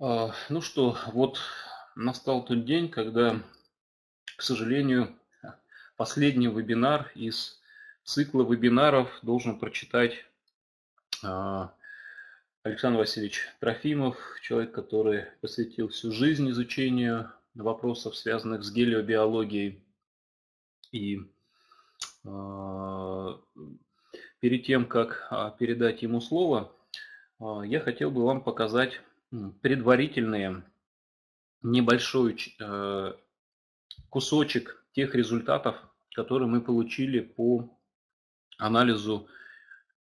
А, ну что, вот настал тот день, когда, к сожалению, последний вебинар из цикла вебинаров должен прочитать а, Александр Васильевич Трофимов, человек, который посвятил всю жизнь изучению вопросов, связанных с гелиобиологией. И э, перед тем, как передать ему слово, я хотел бы вам показать предварительные небольшой э, кусочек тех результатов, которые мы получили по анализу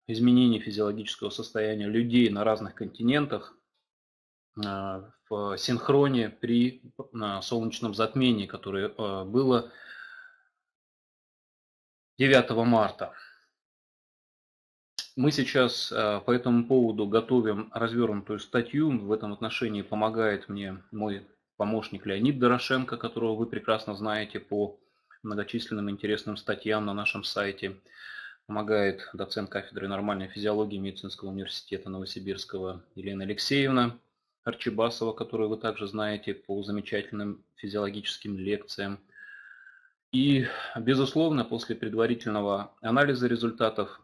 изменений физиологического состояния людей на разных континентах э, в синхроне при солнечном затмении, которое э, было 9 марта. Мы сейчас э, по этому поводу готовим развернутую статью. В этом отношении помогает мне мой помощник Леонид Дорошенко, которого вы прекрасно знаете по многочисленным интересным статьям на нашем сайте. Помогает доцент кафедры нормальной физиологии медицинского университета Новосибирского Елена Алексеевна Арчибасова, которую вы также знаете по замечательным физиологическим лекциям. И, безусловно, после предварительного анализа результатов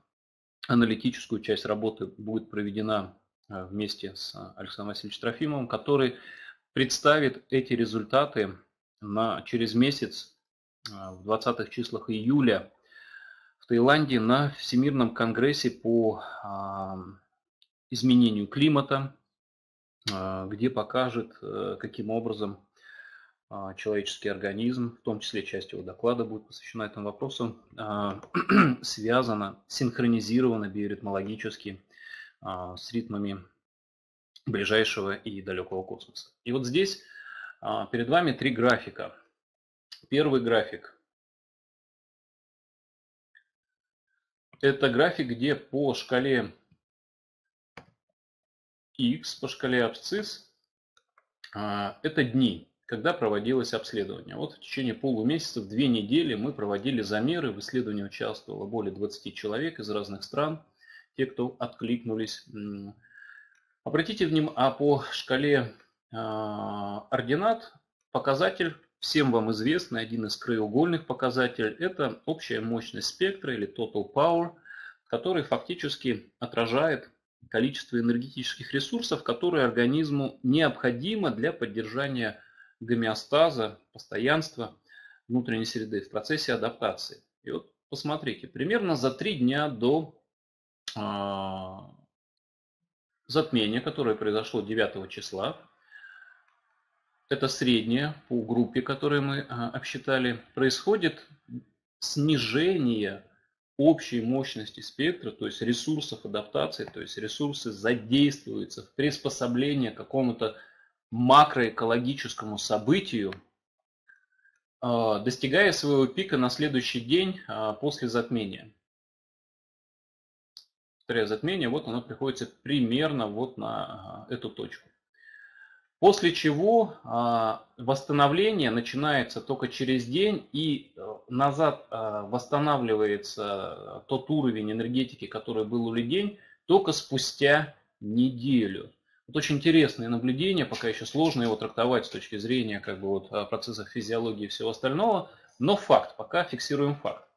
аналитическую часть работы будет проведена э, вместе с Александром Васильевичем Трофимовым, который представит эти результаты на, через месяц, э, в 20-х числах июля, в Таиланде на Всемирном конгрессе по изменению климата, э, где покажет, каким образом а, человеческий организм, в том числе часть его доклада будет посвящена этому вопросу, а, связана, синхронизирована биоритмологически а, с ритмами ближайшего и далекого космоса. И вот здесь перед вами три графика. Первый график – это график, где по шкале X, по шкале абсцисс, это дни когда проводилось обследование. Вот в течение полумесяца, в две недели мы проводили замеры, в исследовании участвовало более 20 человек из разных стран, те, кто откликнулись. Обратите внимание, а по шкале а, ординат показатель всем вам известный, один из краеугольных показателей, это общая мощность спектра или total power, который фактически отражает количество энергетических ресурсов, которые организму необходимо для поддержания гомеостаза, постоянства внутренней среды в процессе адаптации. И вот посмотрите, примерно за три дня до э, затмения, которое произошло 9 числа, это среднее по группе, которую мы э, обсчитали, происходит снижение общей мощности спектра, то есть ресурсов адаптации, то есть ресурсы задействуются в приспособлении к какому-то макроэкологическому событию, а, достигая своего пика на следующий день а, после затмения. Повторяю, затмение, вот оно приходится примерно вот на а, эту точку. После чего восстановление начинается только через день и назад восстанавливается тот уровень энергетики, который был у людей, только спустя неделю. Вот очень интересное наблюдение, пока еще сложно его трактовать с точки зрения как бы, вот, а, процессов физиологии и всего остального, но факт, пока фиксируем факт.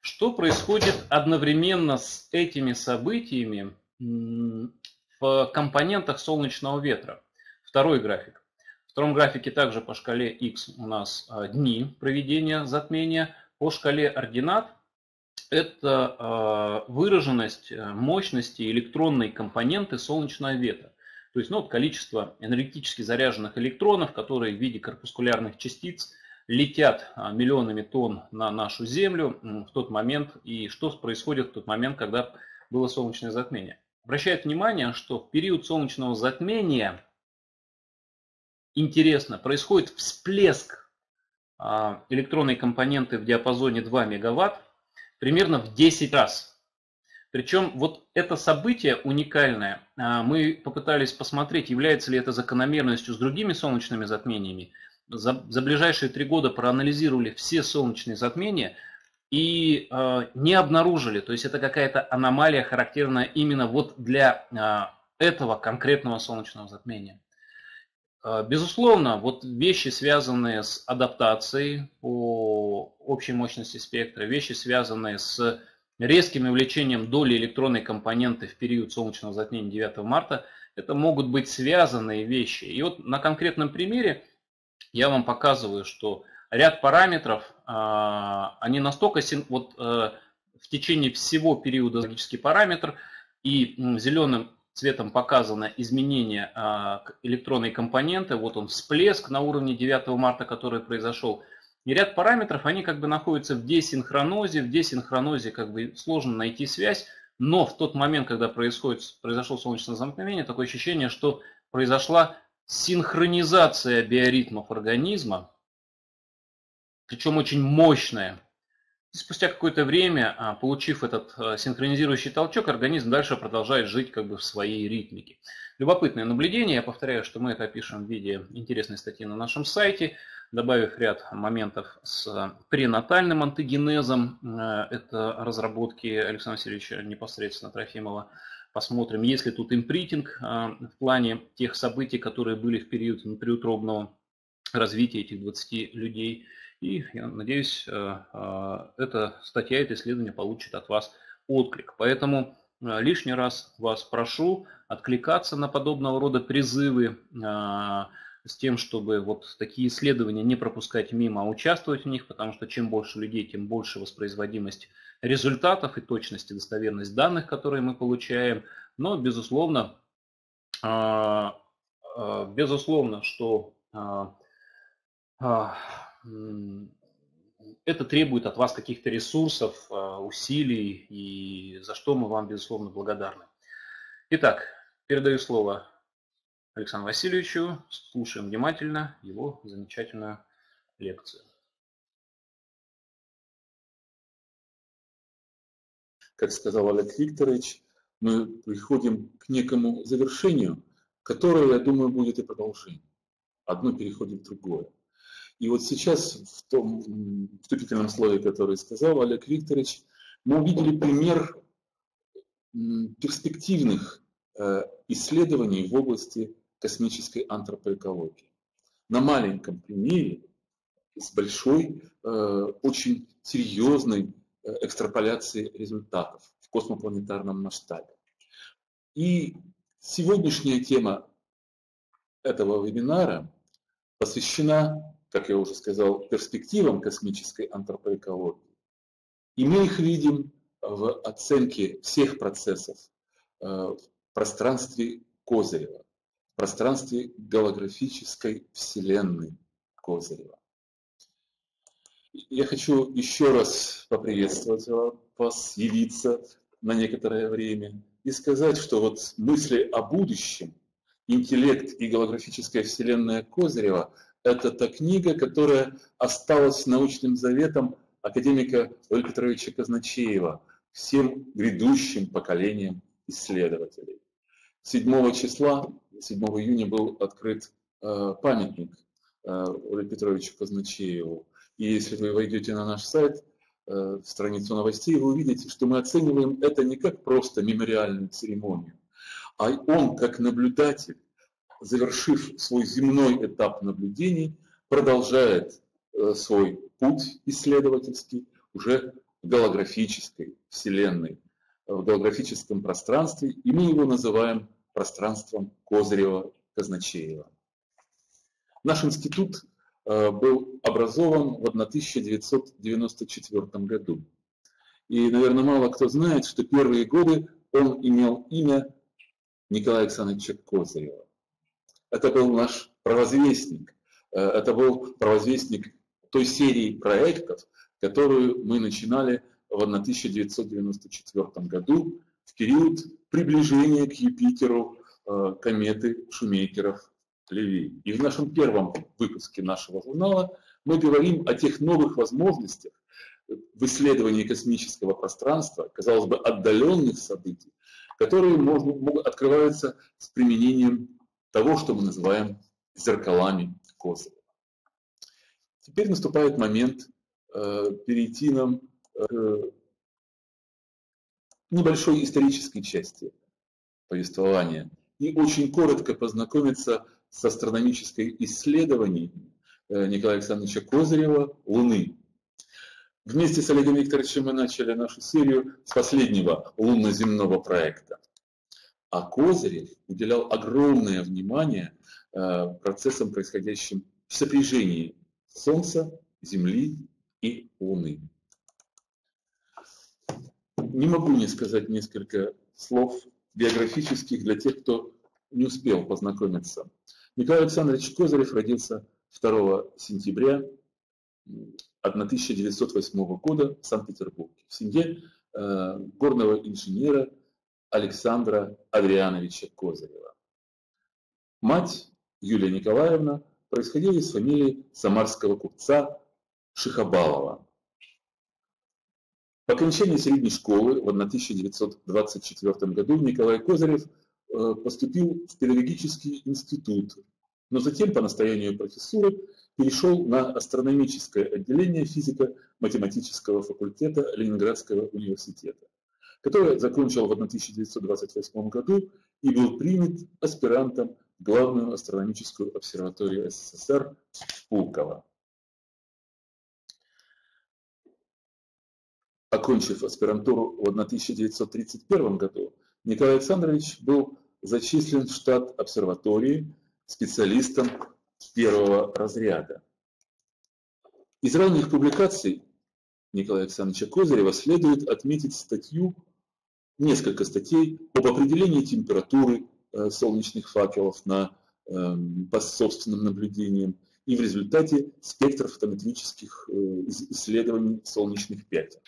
Что происходит одновременно с этими событиями в компонентах солнечного ветра? Второй график. В втором графике также по шкале X у нас а, дни проведения затмения. По шкале ординат это а, выраженность мощности электронной компоненты солнечного ветра. То есть ну, вот количество энергетически заряженных электронов, которые в виде корпускулярных частиц летят а, миллионами тонн на нашу Землю в тот момент, и что происходит в тот момент, когда было солнечное затмение. Обращает внимание, что в период солнечного затмения, интересно, происходит всплеск а, электронной компоненты в диапазоне 2 мегаватт примерно в 10 раз. Причем вот это событие уникальное. А, мы попытались посмотреть, является ли это закономерностью с другими солнечными затмениями. За, за ближайшие три года проанализировали все солнечные затмения и э, не обнаружили. То есть это какая-то аномалия, характерная именно вот для э, этого конкретного солнечного затмения. А, безусловно, вот вещи, связанные с адаптацией по общей мощности спектра, вещи, связанные с резким увеличением доли электронной компоненты в период солнечного затмения 9 марта, это могут быть связанные вещи. И вот на конкретном примере я вам показываю, что ряд параметров, а, они настолько, вот э, в течение всего периода логический параметр, и зеленым цветом показано изменение а, электронной компоненты. Вот он всплеск на уровне 9 марта, который произошел. И ряд параметров, они как бы находятся в десинхронозе. В десинхронозе как бы сложно найти связь. Но в тот момент, когда происходит, произошло солнечное замкновение, такое ощущение, что произошла синхронизация биоритмов организма, причем очень мощная. Спустя какое-то время, а, получив этот а, синхронизирующий толчок, организм дальше продолжает жить как бы в своей ритмике. Любопытное наблюдение. Я повторяю, что мы это опишем в виде интересной статьи на нашем сайте, добавив ряд моментов с а, пренатальным антогенезом. Это разработки Александра Васильевича непосредственно Трофимова. Посмотрим, есть ли тут импритинг в плане тех событий, которые были в период внутриутробного развития этих 20 людей – и я надеюсь, э, э, эта статья, это исследование получит от вас отклик. Поэтому э, лишний раз вас прошу откликаться на подобного рода призывы с тем, чтобы вот такие исследования не пропускать мимо, а участвовать в них, потому что чем больше людей, тем больше воспроизводимость результатов и точность и достоверность данных, которые мы получаем. Но, безусловно, безусловно, что это требует от вас каких-то ресурсов, а, усилий, и за что мы вам, безусловно, благодарны. Итак, передаю слово Александру Васильевичу. Слушаем внимательно его замечательную лекцию. Как сказал Олег Викторович, мы приходим к некому завершению, которое, я думаю, будет и продолжением. Одно переходит в другое. И вот сейчас в том вступительном слове, который сказал Олег Викторович, мы увидели пример перспективных э, исследований в области космической антропоэкологии. На маленьком примере с большой, э, очень серьезной э, экстраполяцией результатов в космопланетарном масштабе. И сегодняшняя тема этого вебинара посвящена как я уже сказал, перспективам космической антропоэкологии. И мы их видим в оценке всех процессов э, в пространстве Козырева, в пространстве голографической вселенной Козырева. Я хочу еще раз поприветствовать вас, явиться на некоторое время и сказать, что вот мысли о будущем, интеллект и голографическая вселенная Козырева – это та книга, которая осталась научным заветом академика Ольга Петровича Казначеева всем грядущим поколениям исследователей. 7 числа, 7 июня был открыт э, памятник э, Олегу Петровичу Казначееву. И если вы войдете на наш сайт, э, в страницу новостей, вы увидите, что мы оцениваем это не как просто мемориальную церемонию, а он как наблюдатель завершив свой земной этап наблюдений, продолжает э, свой путь исследовательский уже в голографической вселенной, в голографическом пространстве, и мы его называем пространством Козырева-Казначеева. Наш институт э, был образован в 1994 году. И, наверное, мало кто знает, что первые годы он имел имя Николая Александровича Козырева. Это был наш провозвестник. Э, это был провозвестник той серии проектов, которую мы начинали в 1994 году в период приближения к Юпитеру э, кометы Шумейкеров Леви. И в нашем первом выпуске нашего журнала мы говорим о тех новых возможностях в исследовании космического пространства, казалось бы, отдаленных событий, которые можно, открываются с применением того, что мы называем зеркалами Козырева. Теперь наступает момент э, перейти нам к небольшой исторической части повествования и очень коротко познакомиться с астрономической исследованием Николая Александровича Козырева Луны. Вместе с Олегом Викторовичем мы начали нашу серию с последнего лунно-земного проекта. А Козырев уделял огромное внимание э, процессам, происходящим в сопряжении Солнца, Земли и Луны. Не могу не сказать несколько слов биографических для тех, кто не успел познакомиться. Николай Александрович Козырев родился 2 сентября 1908 года в Санкт-Петербурге в семье э, горного инженера Александра Адриановича Козырева. Мать Юлия Николаевна происходила из фамилии самарского купца Шихабалова. По окончании средней школы в 1924 году Николай Козырев э, поступил в педагогический институт, но затем по настоянию профессуры перешел на астрономическое отделение физико-математического факультета Ленинградского университета который закончил в 1928 году и был принят аспирантом в Главную астрономическую обсерваторию СССР Пулково. Окончив аспирантуру в 1931 году, Николай Александрович был зачислен в штат обсерватории специалистом первого разряда. Из ранних публикаций Николая Александровича Козырева следует отметить статью несколько статей об определении температуры э, солнечных факелов на, эм, по собственным наблюдениям и в результате спектр фотометрических э, исследований солнечных пятен.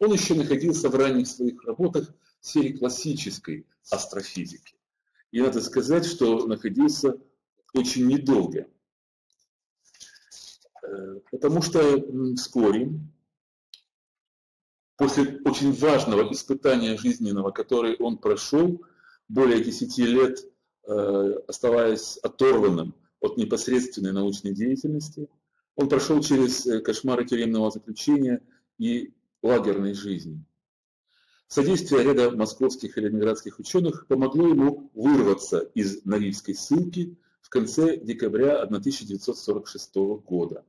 Он еще находился в ранних своих работах в сфере классической астрофизики. И надо сказать, что находился очень недолго. Э, потому что вскоре после очень важного испытания жизненного, который он прошел, более 10 лет э, оставаясь оторванным от непосредственной научной деятельности, он прошел через э, кошмары тюремного заключения и лагерной жизни. Содействие ряда московских и ленинградских ученых помогло ему вырваться из Норильской ссылки в конце декабря 1946 года.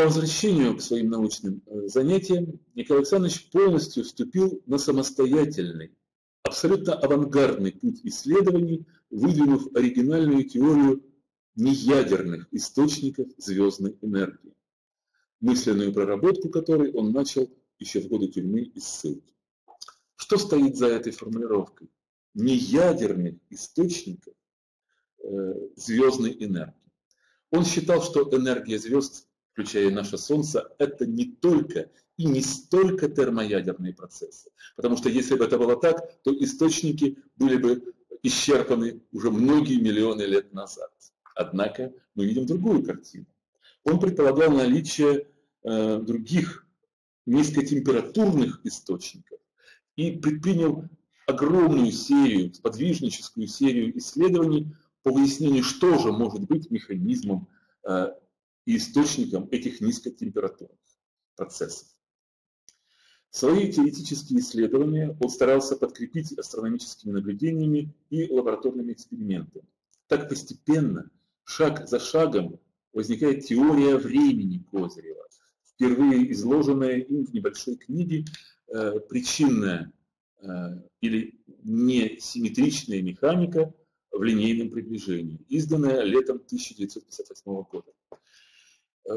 По возвращению к своим научным э, занятиям Николай Александрович полностью вступил на самостоятельный, абсолютно авангардный путь исследований, выдвинув оригинальную теорию неядерных источников звездной энергии, мысленную проработку которой он начал еще в годы тюрьмы и ссылки. Что стоит за этой формулировкой? Неядерных источников э, звездной энергии. Он считал, что энергия звезд включая наше Солнце, это не только и не столько термоядерные процессы. Потому что если бы это было так, то источники были бы исчерпаны уже многие миллионы лет назад. Однако мы видим другую картину. Он предполагал наличие э, других низкотемпературных источников и предпринял огромную серию, подвижническую серию исследований по выяснению, что же может быть механизмом э, и источником этих низкотемпературных процессов. Свои теоретические исследования он старался подкрепить астрономическими наблюдениями и лабораторными экспериментами. Так постепенно, шаг за шагом, возникает теория времени Козырева, впервые изложенная им в небольшой книге э, «Причинная э, или несимметричная механика в линейном приближении», изданная летом 1958 года. Э,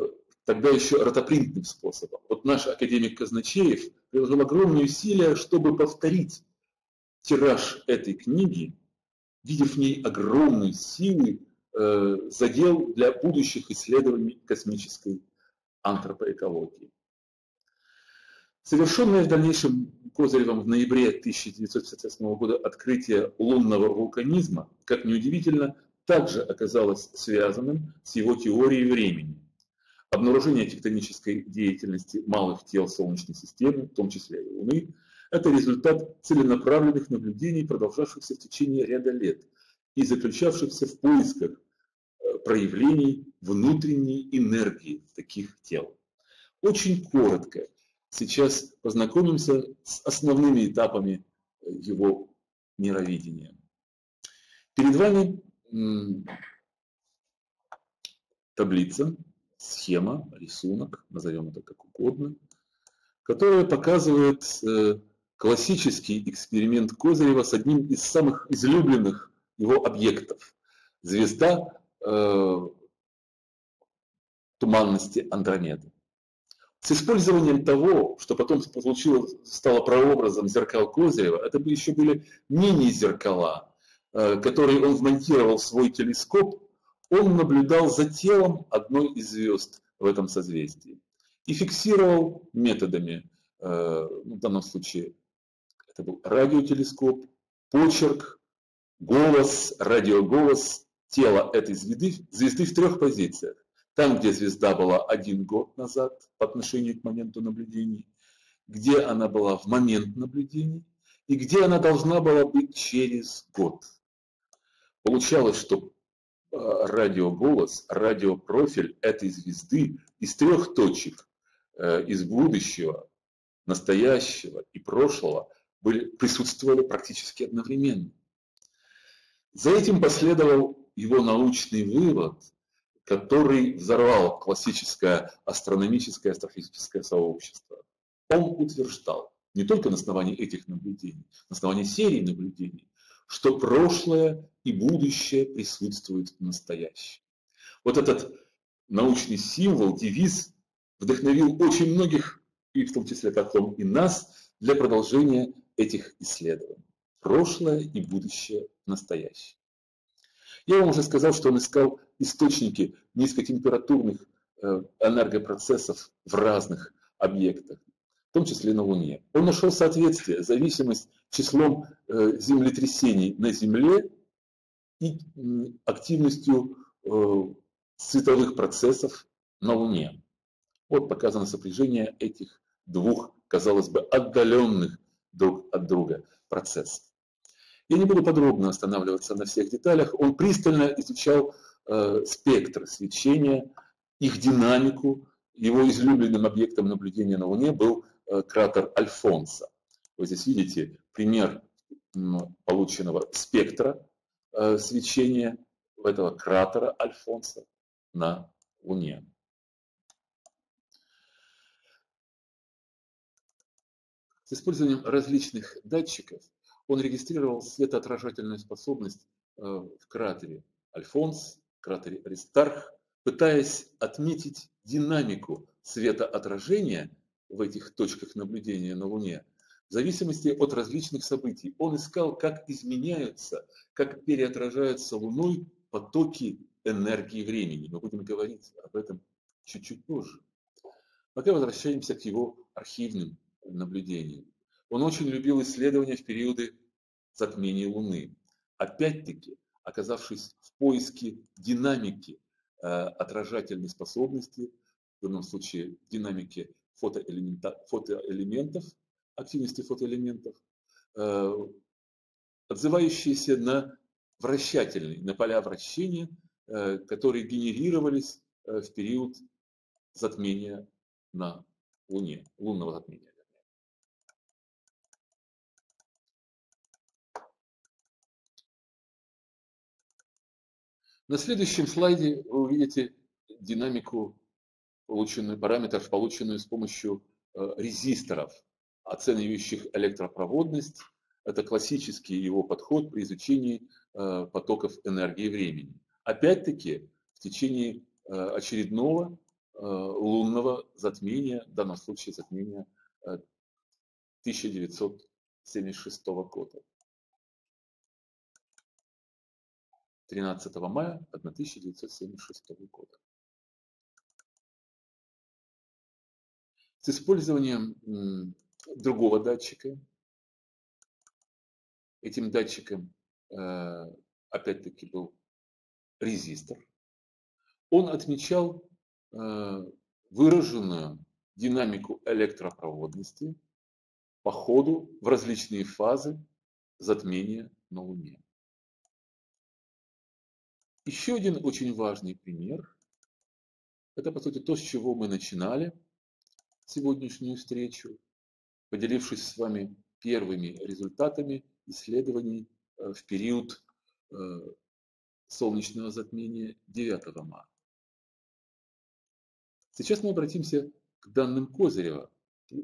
тогда еще ротопринтным способом. Вот наш академик Казначеев приложил огромные усилия, чтобы повторить тираж этой книги, видев в ней огромные силы, э, задел для будущих исследований космической антропоэкологии. Совершенное в дальнейшем Козыревым в ноябре 1958 года открытие лунного вулканизма, как неудивительно, также оказалось связанным с его теорией времени. Обнаружение тектонической деятельности малых тел Солнечной системы, в том числе и Луны, это результат целенаправленных наблюдений, продолжавшихся в течение ряда лет и заключавшихся в поисках э, проявлений внутренней энергии таких тел. Очень коротко сейчас познакомимся с основными этапами э, его мировидения. Перед вами таблица, схема, рисунок, назовем это как угодно, которая показывает э, классический эксперимент Козырева с одним из самых излюбленных его объектов. Звезда э, туманности Андромеды. С использованием того, что потом получилось, стало прообразом зеркал Козырева, это бы еще были мини-зеркала, э, которые он вмонтировал в свой телескоп, он наблюдал за телом одной из звезд в этом созвездии и фиксировал методами, э, ну, в данном случае это был радиотелескоп, почерк, голос, радиоголос тела этой звезды, звезды в трех позициях. Там, где звезда была один год назад по отношению к моменту наблюдений, где она была в момент наблюдений и где она должна была быть через год. Получалось, что радиоголос, радиопрофиль этой звезды из трех точек, э, из будущего, настоящего и прошлого, были, присутствовали практически одновременно. За этим последовал его научный вывод, который взорвал классическое астрономическое астрофизическое сообщество. Он утверждал, не только на основании этих наблюдений, на основании серии наблюдений, что прошлое и будущее присутствуют в настоящем. Вот этот научный символ, девиз вдохновил очень многих, и в том числе потом и нас, для продолжения этих исследований. Прошлое и будущее в настоящем. Я вам уже сказал, что он искал источники низкотемпературных э, энергопроцессов в разных объектах, в том числе на Луне. Он нашел соответствие, зависимость числом э, землетрясений на Земле и активностью э, световых процессов на Луне. Вот показано сопряжение этих двух, казалось бы, отдаленных друг от друга процессов. Я не буду подробно останавливаться на всех деталях. Он пристально изучал э, спектр свечения, их динамику. Его излюбленным объектом наблюдения на Луне был э, кратер Альфонса. Вы здесь видите пример э, полученного спектра э, свечения этого кратера Альфонса на Луне. С использованием различных датчиков он регистрировал светоотражательную способность э, в кратере Альфонс, кратере Аристарх, пытаясь отметить динамику светоотражения в этих точках наблюдения на Луне в зависимости от различных событий. Он искал, как изменяются, как переотражаются Луной потоки энергии времени. Мы будем говорить об этом чуть-чуть позже. Пока возвращаемся к его архивным наблюдениям. Он очень любил исследования в периоды затмения Луны. Опять-таки, оказавшись в поиске динамики э, отражательной способности, в данном случае динамики фотоэлементов, активности фотоэлементов, э, отзывающиеся на вращательные, на поля вращения, э, которые генерировались э, в период затмения на Луне, лунного затмения. На следующем слайде вы увидите динамику полученную, параметров, полученную с помощью резисторов, оценивающих электропроводность. Это классический его подход при изучении э, потоков энергии времени. Опять-таки, в течение э, очередного лунного затмения, в данном случае затмения 1976 года. 13 мая 1976 года. С использованием другого датчика, этим датчиком э, опять-таки был резистор, он отмечал э, выраженную динамику электропроводности по ходу в различные фазы затмения на Луне. Еще один очень важный пример – это, по сути, то, с чего мы начинали сегодняшнюю встречу, поделившись с вами первыми результатами исследований э, в период э, солнечного затмения 9 марта. Сейчас мы обратимся к данным Козырева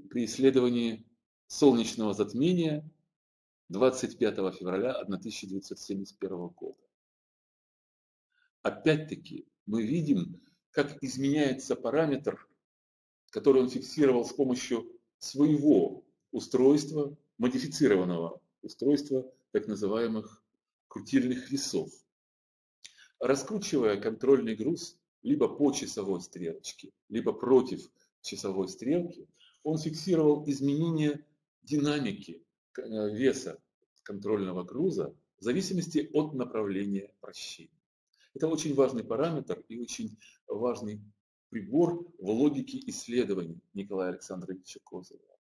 при исследовании солнечного затмения 25 февраля 1971 года. Опять-таки мы видим, как изменяется параметр, который он фиксировал с помощью своего устройства, модифицированного устройства так называемых крутильных весов. Раскручивая контрольный груз либо по часовой стрелочке, либо против часовой стрелки, он фиксировал изменение динамики э, веса контрольного груза в зависимости от направления вращения. Это очень важный параметр и очень важный прибор в логике исследований Николая Александровича Козырева.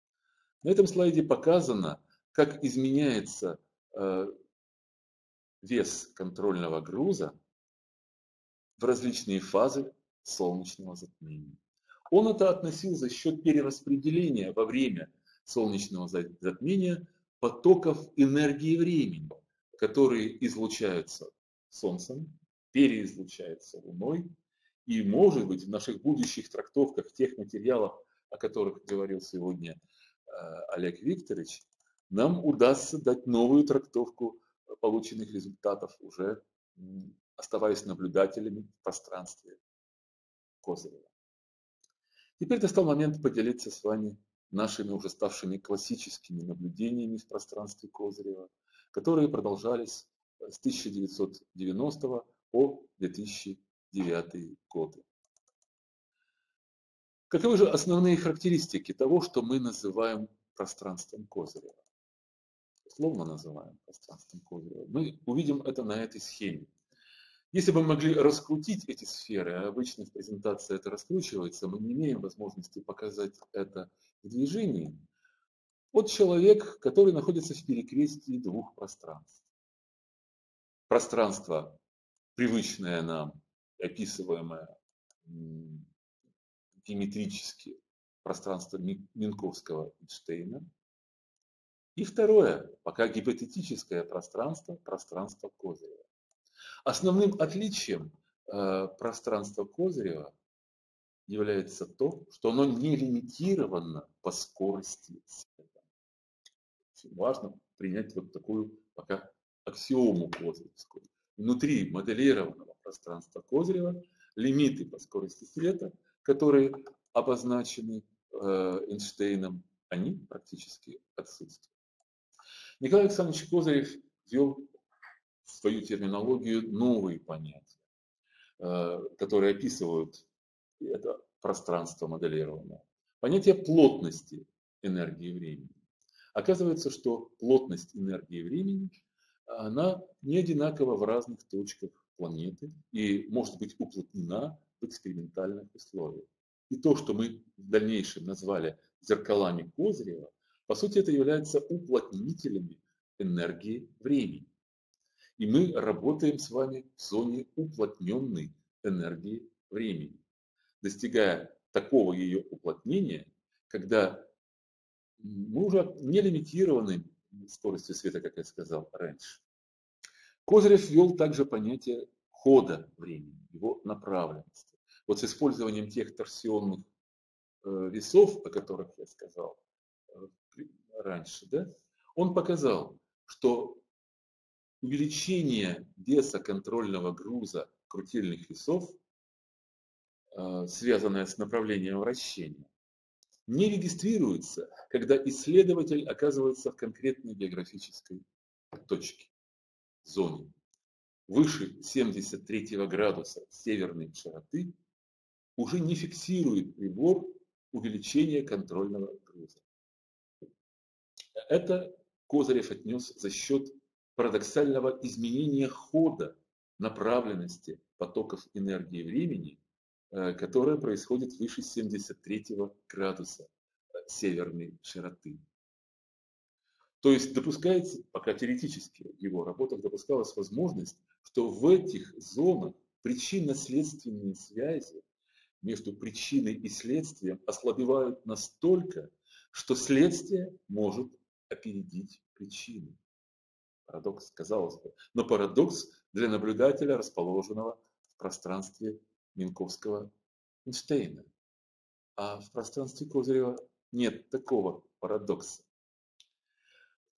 На этом слайде показано, как изменяется э, вес контрольного груза в различные фазы солнечного затмения. Он это относил за счет перераспределения во время солнечного затмения потоков энергии времени, которые излучаются Солнцем, переизлучаются Луной, и, может быть, в наших будущих трактовках тех материалов, о которых говорил сегодня э, Олег Викторович, нам удастся дать новую трактовку полученных результатов, уже оставаясь наблюдателями в пространстве Козырева. Теперь настал момент поделиться с вами нашими уже ставшими классическими наблюдениями в пространстве Козырева, которые продолжались с 1990 по 2009 годы. Каковы же основные характеристики того, что мы называем пространством Козырева? Словно называем пространством Козырева. Мы увидим это на этой схеме. Если бы мы могли раскрутить эти сферы, а обычно в презентации это раскручивается, мы не имеем возможности показать это в движении. Вот человек, который находится в перекрестии двух пространств. Пространство, привычное нам, описываемое геометрически, пространство Минковского Эйнштейна. И второе, пока гипотетическое пространство, пространство Козырева. Основным отличием э, пространства Козырева является то, что оно не лимитировано по скорости света. Очень важно принять вот такую пока аксиому Козыревскую. Внутри моделированного пространства Козырева лимиты по скорости света, которые обозначены э, Эйнштейном, они практически отсутствуют. Николай Александрович Козырев ввел свою терминологию новые понятия, э, которые описывают это пространство моделированное. Понятие плотности энергии времени. Оказывается, что плотность энергии времени, она не одинакова в разных точках планеты и может быть уплотнена в экспериментальных условиях. И то, что мы в дальнейшем назвали зеркалами Козырева, по сути это является уплотнителями энергии времени. И мы работаем с вами в зоне уплотненной энергии времени, достигая такого ее уплотнения, когда мы уже не лимитированы скоростью света, как я сказал раньше. Козырев ввел также понятие хода времени, его направленности. Вот с использованием тех торсионных э, весов, о которых я сказал э, раньше, да, он показал, что увеличение веса контрольного груза крутильных весов, э, связанное с направлением вращения, не регистрируется, когда исследователь оказывается в конкретной географической точке, зоне. Выше 73 градуса северной широты уже не фиксирует прибор увеличения контрольного груза. Это Козырев отнес за счет парадоксального изменения хода направленности потоков энергии времени, э, которое происходит выше 73 градуса э, северной широты. То есть допускается, пока теоретически в его работах допускалась возможность, что в этих зонах причинно-следственные связи между причиной и следствием ослабевают настолько, что следствие может опередить причину. Парадокс, казалось бы. Но парадокс для наблюдателя, расположенного в пространстве Минковского Эйнштейна. А в пространстве Козырева нет такого парадокса.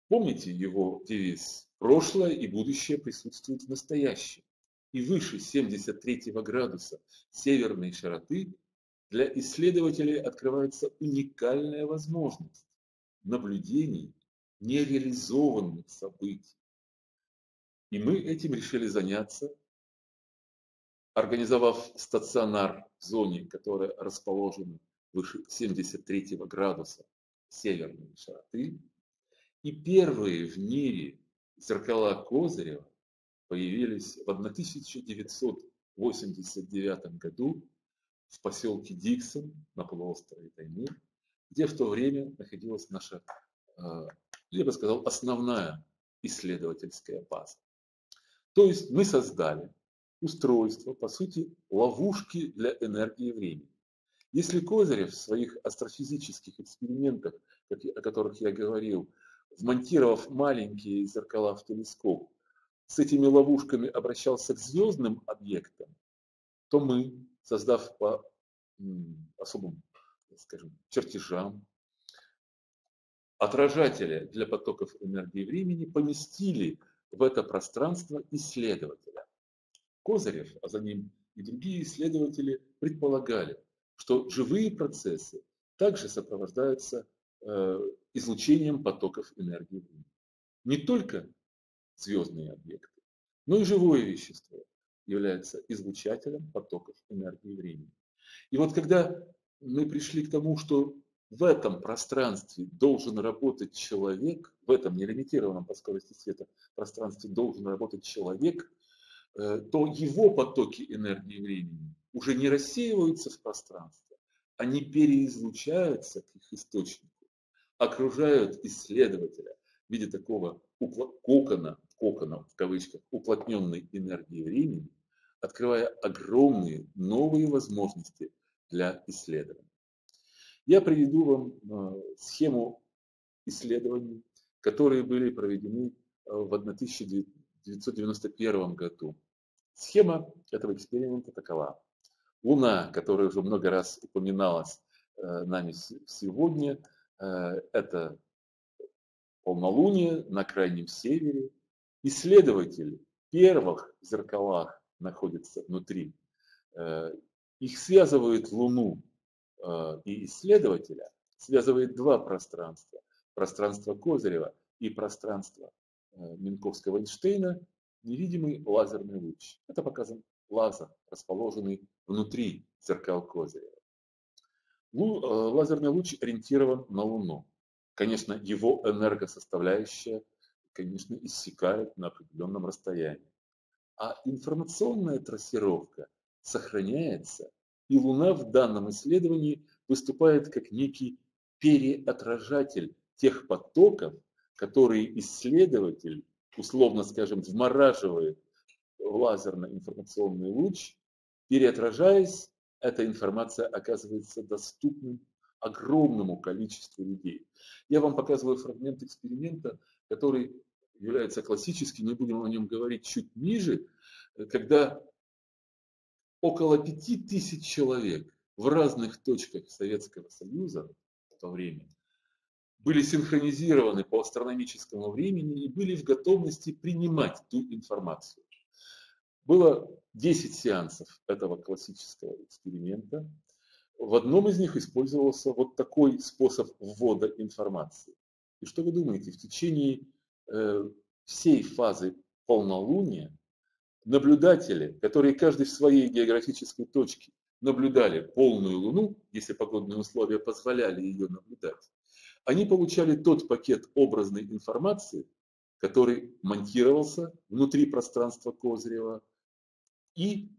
Помните его девиз «Прошлое и будущее присутствуют в настоящем» и выше 73 градуса северной широты для исследователей открывается уникальная возможность наблюдений нереализованных событий. И мы этим решили заняться, организовав стационар в зоне, которая расположена выше 73 градуса северной широты. И первые в мире зеркала Козырева появились в 1989 году в поселке Диксон на полуострове Таймыр, где в то время находилась наша, а, я бы сказал, основная исследовательская база. То есть мы создали устройство, по сути, ловушки для энергии времени. Если Козырев в своих астрофизических экспериментах, о которых я говорил, вмонтировав маленькие зеркала в телескоп, с этими ловушками обращался к звездным объектам, то мы, создав по особым, скажем, чертежам, отражатели для потоков энергии времени поместили в это пространство исследователя. Козырев, а за ним и другие исследователи предполагали, что живые процессы также сопровождаются излучением потоков энергии времени. Не только звездные объекты, но и живое вещество является излучателем потоков энергии времени. И вот когда мы пришли к тому, что в этом пространстве должен работать человек, в этом нелимитированном по скорости света пространстве должен работать человек, э, то его потоки энергии времени уже не рассеиваются в пространстве, они переизлучаются к их источнику, окружают исследователя в виде такого кокона, кокона в кавычках, уплотненной энергии времени, открывая огромные новые возможности для исследований. Я приведу вам э, схему исследований, которые были проведены э, в 1991 году. Схема этого эксперимента такова. Луна, которая уже много раз упоминалась э, нами сегодня, это полнолуние на крайнем севере. Исследователь в первых зеркалах находится внутри. Их связывает Луну Э, и исследователя связывает два пространства. Пространство Козырева и пространство э, Минковского Эйнштейна, невидимый лазерный луч. Это показан лазер, расположенный внутри зеркал Козырева. Э, лазерный луч ориентирован на Луну. Конечно, его энергосоставляющая, конечно, иссякает на определенном расстоянии. А информационная трассировка сохраняется и Луна в данном исследовании выступает как некий переотражатель тех потоков, которые исследователь, условно скажем, вмораживает в лазерно-информационный луч, переотражаясь, эта информация оказывается доступной огромному количеству людей. Я вам показываю фрагмент эксперимента, который является классическим, мы будем о нем говорить чуть ниже, когда около пяти тысяч человек в разных точках Советского Союза в то время были синхронизированы по астрономическому времени и были в готовности принимать ту информацию. Было 10 сеансов этого классического эксперимента. В одном из них использовался вот такой способ ввода информации. И что вы думаете, в течение э, всей фазы полнолуния наблюдатели, которые каждый в своей географической точке наблюдали полную Луну, если погодные условия позволяли ее наблюдать, они получали тот пакет образной информации, который монтировался внутри пространства Козырева и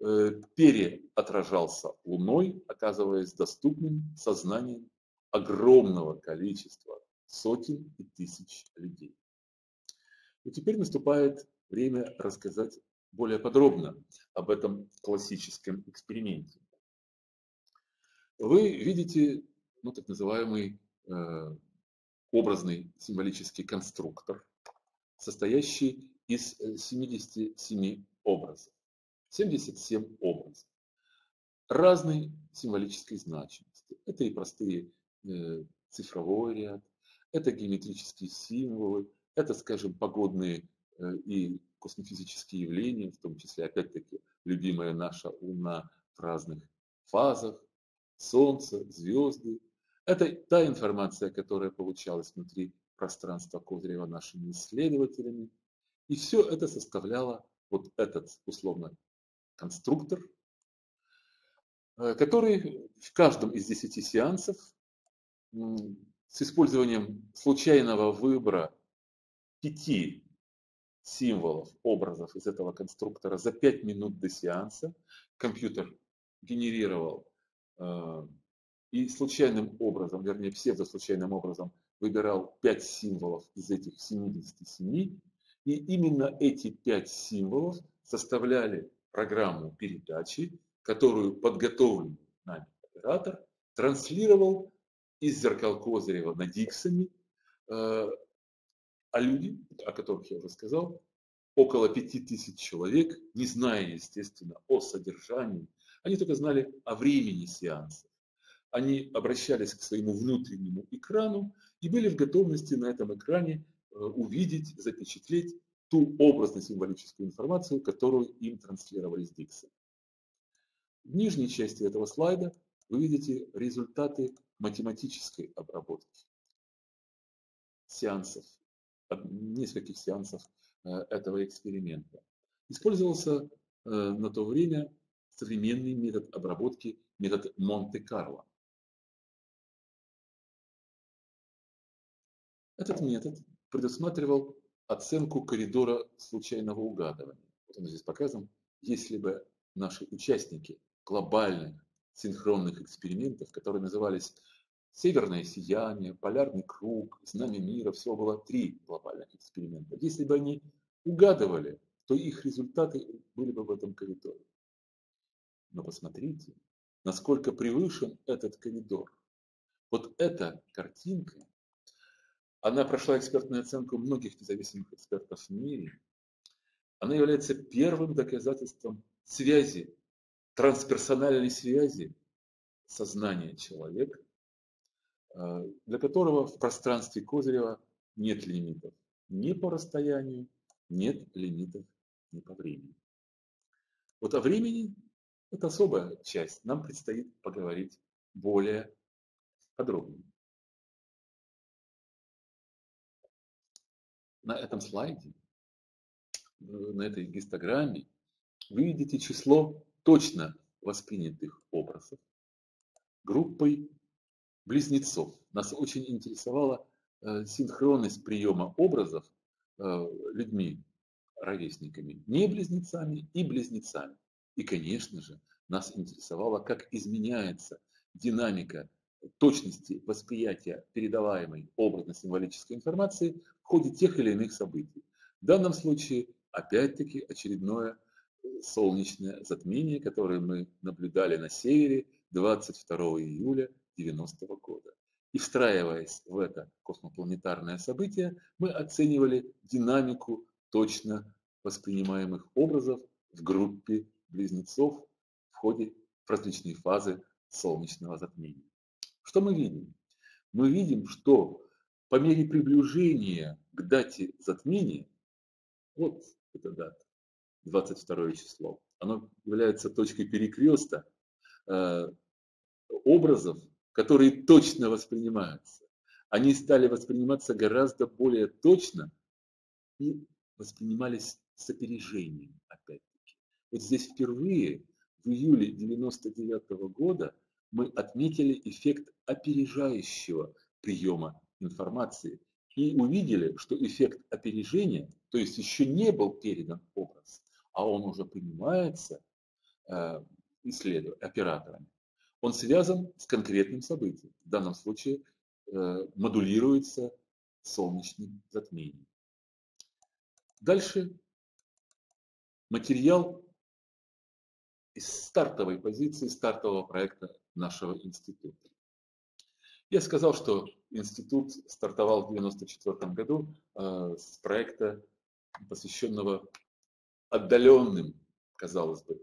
э, переотражался Луной, оказываясь доступным сознанием огромного количества сотен и тысяч людей. И теперь наступает время рассказать более подробно об этом классическом эксперименте. Вы видите ну, так называемый э, образный символический конструктор, состоящий из 77 образов. 77 образов разной символической значимости. Это и простые э, цифровой ряд, это геометрические символы, это, скажем, погодные э, и космофизические явления, в том числе, опять-таки, любимая наша Луна в разных фазах, Солнце, звезды. Это та информация, которая получалась внутри пространства Козырева нашими исследователями. И все это составляло вот этот, условно, конструктор, э, который в каждом из десяти сеансов с использованием случайного выбора пяти символов, образов из этого конструктора за 5 минут до сеанса компьютер генерировал э, и случайным образом, вернее псевдослучайным образом выбирал 5 символов из этих 77, и именно эти 5 символов составляли программу передачи, которую подготовленный нами оператор транслировал из зеркал Козырева на Диксоне, э, а люди, о которых я уже сказал, около пяти тысяч человек, не зная, естественно, о содержании, они только знали о времени сеанса. Они обращались к своему внутреннему экрану и были в готовности на этом экране э, увидеть, запечатлеть ту образно-символическую информацию, которую им транслировали с Диксон. В нижней части этого слайда вы видите результаты математической обработки сеансов, нескольких сеансов э, этого эксперимента. Использовался э, на то время современный метод обработки, метод Монте-Карло. Этот метод предусматривал оценку коридора случайного угадывания. Вот он здесь показан. Если бы наши участники глобальных синхронных экспериментов, которые назывались «Северное сияние», «Полярный круг», «Знамя мира», всего было три глобальных эксперимента. Если бы они угадывали, то их результаты были бы в этом коридоре. Но посмотрите, насколько превышен этот коридор. Вот эта картинка она прошла экспертную оценку многих независимых экспертов в мире. Она является первым доказательством связи, трансперсональной связи сознания человека, э, для которого в пространстве Козырева нет лимитов ни по расстоянию, нет лимитов ни по времени. Вот о времени – это особая часть. Нам предстоит поговорить более подробно. На этом слайде, на этой гистограмме, вы видите число точно воспринятых образов группой близнецов. Нас очень интересовала э, синхронность приема образов э, людьми, ровесниками, не близнецами и близнецами. И, конечно же, нас интересовало, как изменяется динамика точности восприятия передаваемой образно-символической информации в ходе тех или иных событий. В данном случае, опять-таки, очередное э, солнечное затмение, которое мы наблюдали на севере 22 июля 90 года. И встраиваясь в это космопланетарное событие, мы оценивали динамику точно воспринимаемых образов в группе близнецов в ходе различной фазы солнечного затмения. Что мы видим? Мы видим, что по мере приближения к дате затмения, вот эта дата, 22 число, оно является точкой перекреста э, образов, которые точно воспринимаются. Они стали восприниматься гораздо более точно и воспринимались с опережением, опять-таки. Вот здесь впервые в июле 99 года мы отметили эффект опережающего приема информации и увидели, что эффект опережения, то есть еще не был передан образ, а он уже принимается э, операторами, он связан с конкретным событием. В данном случае э, модулируется солнечным затмением. Дальше материал из стартовой позиции, стартового проекта нашего института. Я сказал, что институт стартовал в 1994 году э, с проекта посвященного отдаленным, казалось бы,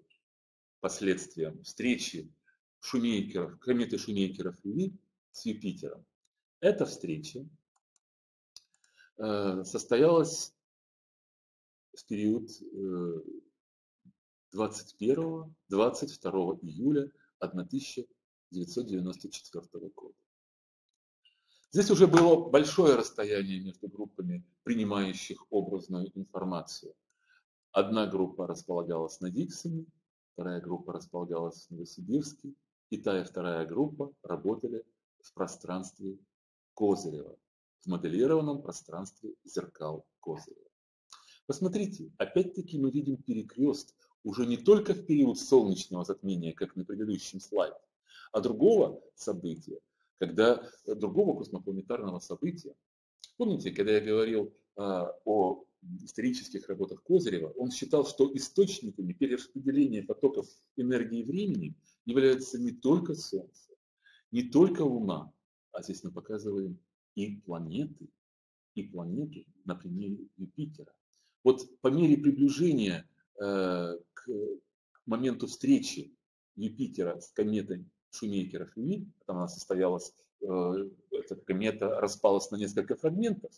последствиям встречи Шумейкеров, кометы Шумейкеров и с Юпитером. Эта встреча э, состоялась в период 21-22 э, июля 1994 года. Здесь уже было большое расстояние между группами, принимающих образную информацию. Одна группа располагалась на Диксоне, вторая группа располагалась в Новосибирске, и та и вторая группа работали в пространстве Козырева, в моделированном пространстве зеркал Козырева. Посмотрите, опять-таки мы видим перекрест уже не только в период солнечного затмения, как на предыдущем слайде, а другого события, когда другого космопланетарного события. Помните, когда я говорил а, о исторических работах Козырева, он считал, что источниками перераспределения потоков энергии времени являются не только Солнце, не только Луна, а здесь мы показываем и планеты, и планеты на примере Юпитера. Вот по мере приближения э, к моменту встречи Юпитера с кометой Шумейкера Феми, там она состоялась, э, эта комета распалась на несколько фрагментов,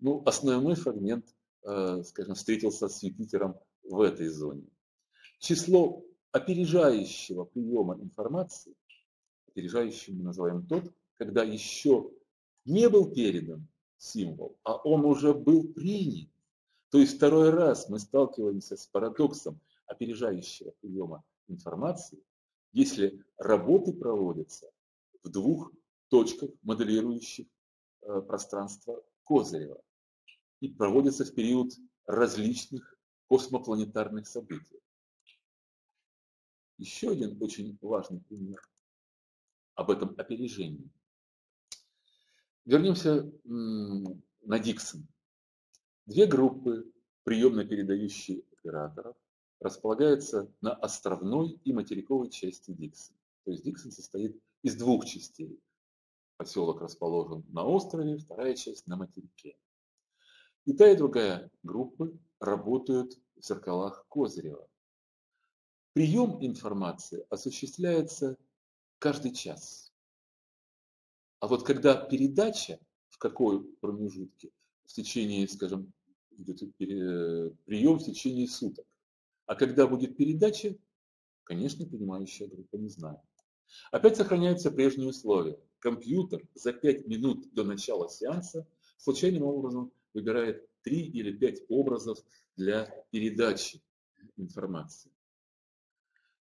ну, основной фрагмент, э, скажем, встретился с Юпитером в этой зоне. Число опережающего приема информации, опережающим мы называем тот, когда еще не был передан символ, а он уже был принят. То есть второй раз мы сталкиваемся с парадоксом опережающего приема информации, если работы проводятся в двух точках, моделирующих э, пространство Козырева, и проводятся в период различных космопланетарных событий. Еще один очень важный пример об этом опережении. Вернемся на Диксон. Две группы приемно-передающие операторов располагаются на островной и материковой части Диксон. То есть Диксон состоит из двух частей. Поселок расположен на острове, вторая часть на материке. И та, и другая группы работают в зеркалах Козырева. Прием информации осуществляется каждый час. А вот когда передача, в какой промежутке, в течение, скажем, идет прием в течение суток. А когда будет передача, конечно, принимающая группа не знает. Опять сохраняются прежние условия. Компьютер за 5 минут до начала сеанса случайным образом выбирает 3 или 5 образов для передачи информации.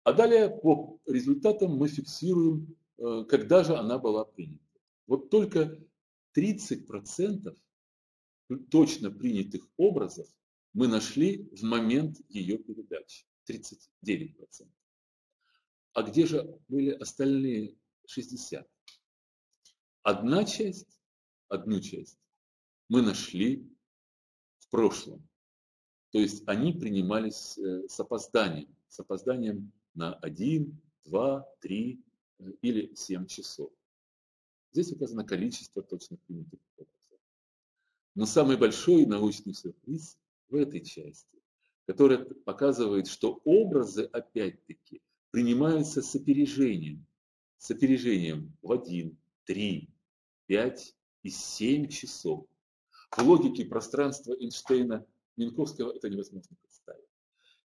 А далее по результатам мы фиксируем, э, когда же она была принята. Вот только 30% точно принятых образов мы нашли в момент ее передачи. 39%. А где же были остальные 60? Одна часть, одну часть мы нашли в прошлом. То есть они принимались э, с опозданием, с опозданием на 1, 2, 3 или 7 часов. Здесь указано количество точно принятых образов. Но самый большой научный сюрприз в этой части, которая показывает, что образы, опять-таки, принимаются с опережением. С опережением в 1, 3, 5 и 7 часов. В логике пространства Эйнштейна-Минковского это невозможно представить.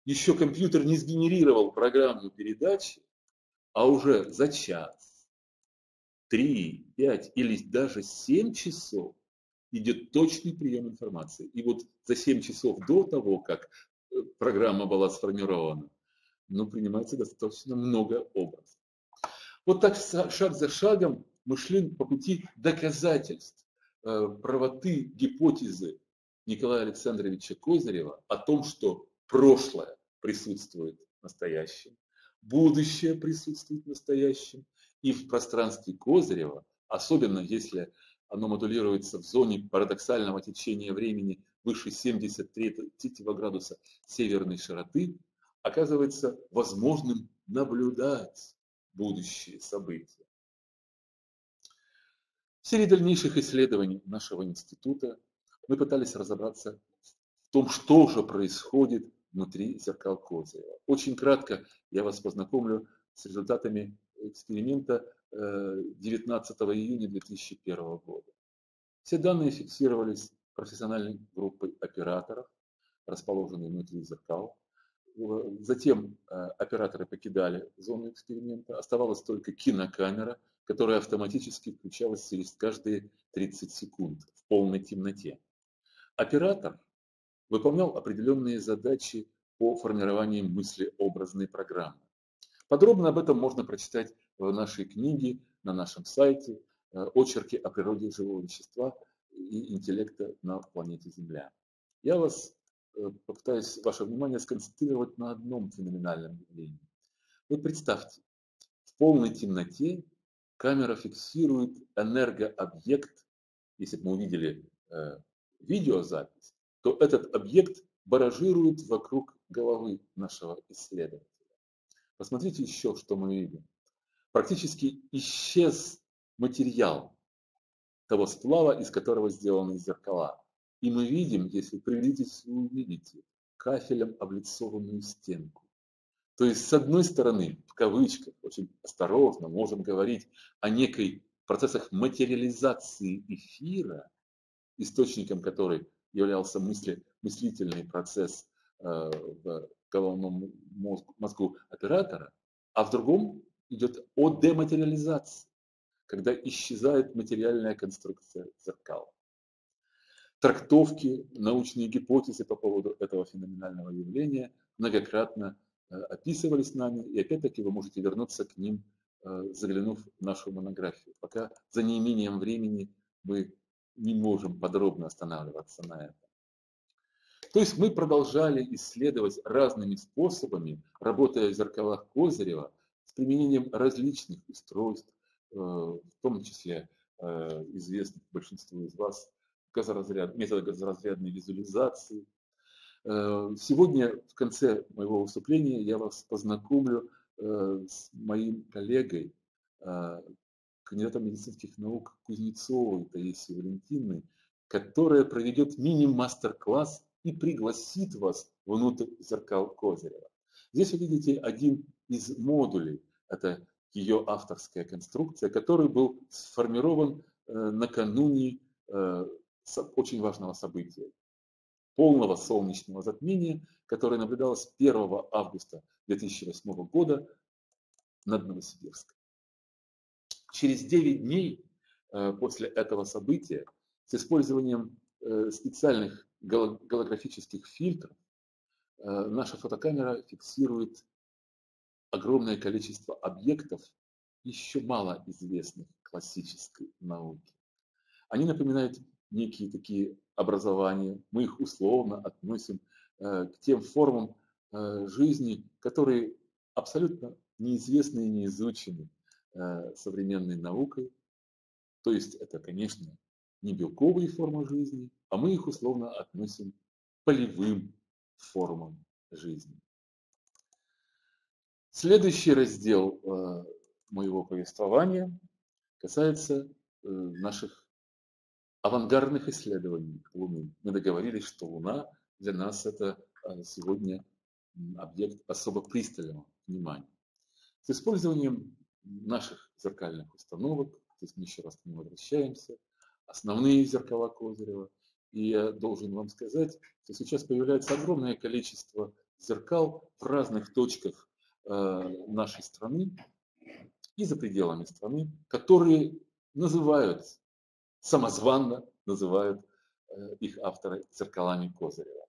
Еще компьютер не сгенерировал программу передачи, а уже за час, три, пять или даже семь часов идет точный прием информации. И вот за 7 часов до того, как э, программа была сформирована, ну, принимается достаточно много образов. Вот так шаг за шагом мы шли по пути доказательств э, правоты гипотезы Николая Александровича Козырева о том, что прошлое присутствует в настоящем, будущее присутствует в настоящем, и в пространстве Козырева, особенно если оно модулируется в зоне парадоксального течения времени выше 73 градуса северной широты, оказывается возможным наблюдать будущие события. В серии дальнейших исследований нашего института мы пытались разобраться том, что же происходит внутри зеркал Козырева. Очень кратко я вас познакомлю с результатами эксперимента 19 э, июня 2001 года. Все данные фиксировались профессиональной группой операторов, расположенной внутри зеркал. Затем э, операторы покидали зону эксперимента. Оставалась только кинокамера, которая автоматически включалась через каждые 30 секунд в полной темноте. Оператор выполнял определенные задачи по формированию мыслеобразной программы. Подробно об этом можно прочитать в нашей книге, на нашем сайте э, «Очерки о природе живого вещества и интеллекта на планете Земля». Я вас э, попытаюсь ваше внимание сконцентрировать на одном феноменальном явлении. Вы представьте, в полной темноте камера фиксирует энергообъект, если бы мы увидели э, видеозапись, то этот объект баражирует вокруг головы нашего исследователя. Посмотрите еще, что мы видим. Практически исчез материал того сплава, из которого сделаны зеркала. И мы видим, если приглядитесь, вы увидите кафелем облицованную стенку. То есть, с одной стороны, в кавычках, очень осторожно можем говорить о некой процессах материализации эфира, источником которой являлся мысли, мыслительный процесс э, в головном мозгу, мозгу оператора, а в другом идет о дематериализации, когда исчезает материальная конструкция зеркал. Трактовки, научные гипотезы по поводу этого феноменального явления многократно э, описывались нами, и опять-таки вы можете вернуться к ним, э, заглянув в нашу монографию. Пока за неимением времени мы не можем подробно останавливаться на этом. То есть мы продолжали исследовать разными способами, работая в зеркалах Козырева, с применением различных устройств, э, в том числе э, известных большинству из вас газоразряд, метода газоразрядной визуализации. Э, сегодня в конце моего выступления я вас познакомлю с моим коллегой, кандидатом медицинских наук Кузнецовой Таисией Валентиной, которая проведет мини-мастер-класс и пригласит вас внутрь зеркал Козырева. Здесь вы видите один из модулей, это ее авторская конструкция, который был сформирован э, накануне э, очень важного события, полного солнечного затмения, которое наблюдалось 1 августа 2008 года над Новосибирском. Через 9 дней э, после этого события с использованием специальных голографических фильтров наша фотокамера фиксирует огромное количество объектов, еще мало известных классической науке. Они напоминают некие такие образования, мы их условно относим э, к тем формам э, жизни, которые абсолютно неизвестны и не изучены современной наукой. То есть это, конечно, не белковые формы жизни, а мы их условно относим к полевым формам жизни. Следующий раздел э, моего повествования касается э, наших авангардных исследований Луны. Мы договорились, что Луна для нас это э, сегодня объект особо пристального внимания. С использованием наших зеркальных установок, здесь мы еще раз к ним возвращаемся, основные зеркала Козырева. И я должен вам сказать, что сейчас появляется огромное количество зеркал в разных точках нашей страны и за пределами страны, которые называют, самозванно называют э, их авторы зеркалами Козырева.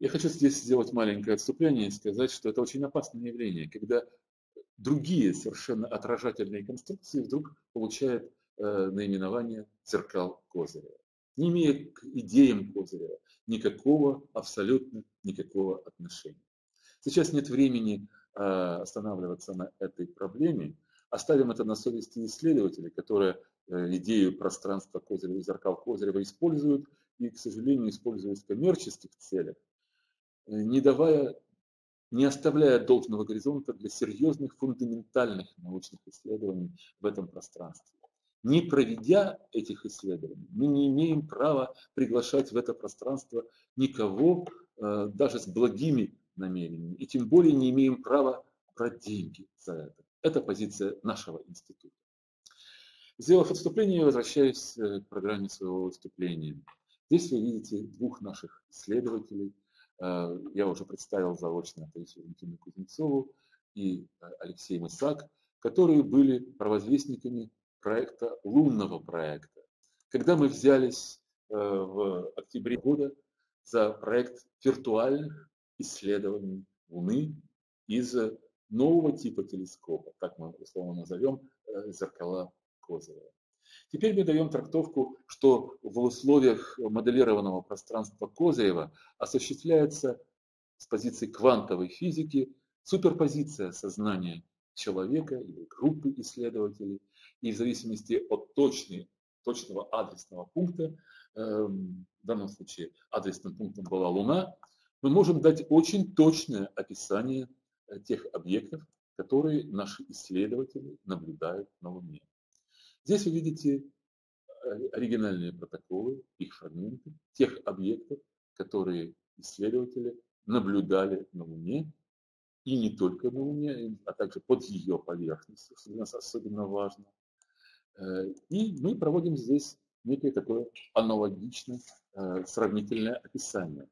Я хочу здесь сделать маленькое отступление и сказать, что это очень опасное явление, когда другие совершенно отражательные конструкции вдруг получают Э, наименование «Зеркал Козырева», не имея к идеям Козырева никакого, абсолютно никакого отношения. Сейчас нет времени э, останавливаться на этой проблеме. Оставим это на совести исследователей, которые э, идею пространства Козырева, зеркал Козырева используют и, к сожалению, используют в коммерческих целях, не давая, не оставляя должного горизонта для серьезных фундаментальных научных исследований в этом пространстве. Не проведя этих исследований, мы не имеем права приглашать в это пространство никого, э, даже с благими намерениями, и тем более не имеем права брать деньги за это. Это позиция нашего института. Сделав отступление, я возвращаюсь э, к программе своего выступления. Здесь вы видите двух наших исследователей. Э, я уже представил заочно Таисию Валентину Кузнецову и Алексея Мысак, которые были провозвестниками проекта, лунного проекта. Когда мы взялись э, в октябре года за проект виртуальных исследований Луны из нового типа телескопа, так мы условно назовем, э, зеркала Козырева. Теперь мы даем трактовку, что в условиях моделированного пространства Козырева осуществляется с позиции квантовой физики суперпозиция сознания человека или группы исследователей, и в зависимости от точной, точного адресного пункта, эм, в данном случае адресным пунктом была Луна, мы можем дать очень точное описание э, тех объектов, которые наши исследователи наблюдают на Луне. Здесь вы видите э, оригинальные протоколы, их фрагменты, тех объектов, которые исследователи наблюдали на Луне и не только на Луне, а также под ее поверхностью, что для нас особенно важно. Э, и мы проводим здесь некое такое аналогичное сравнительное описание.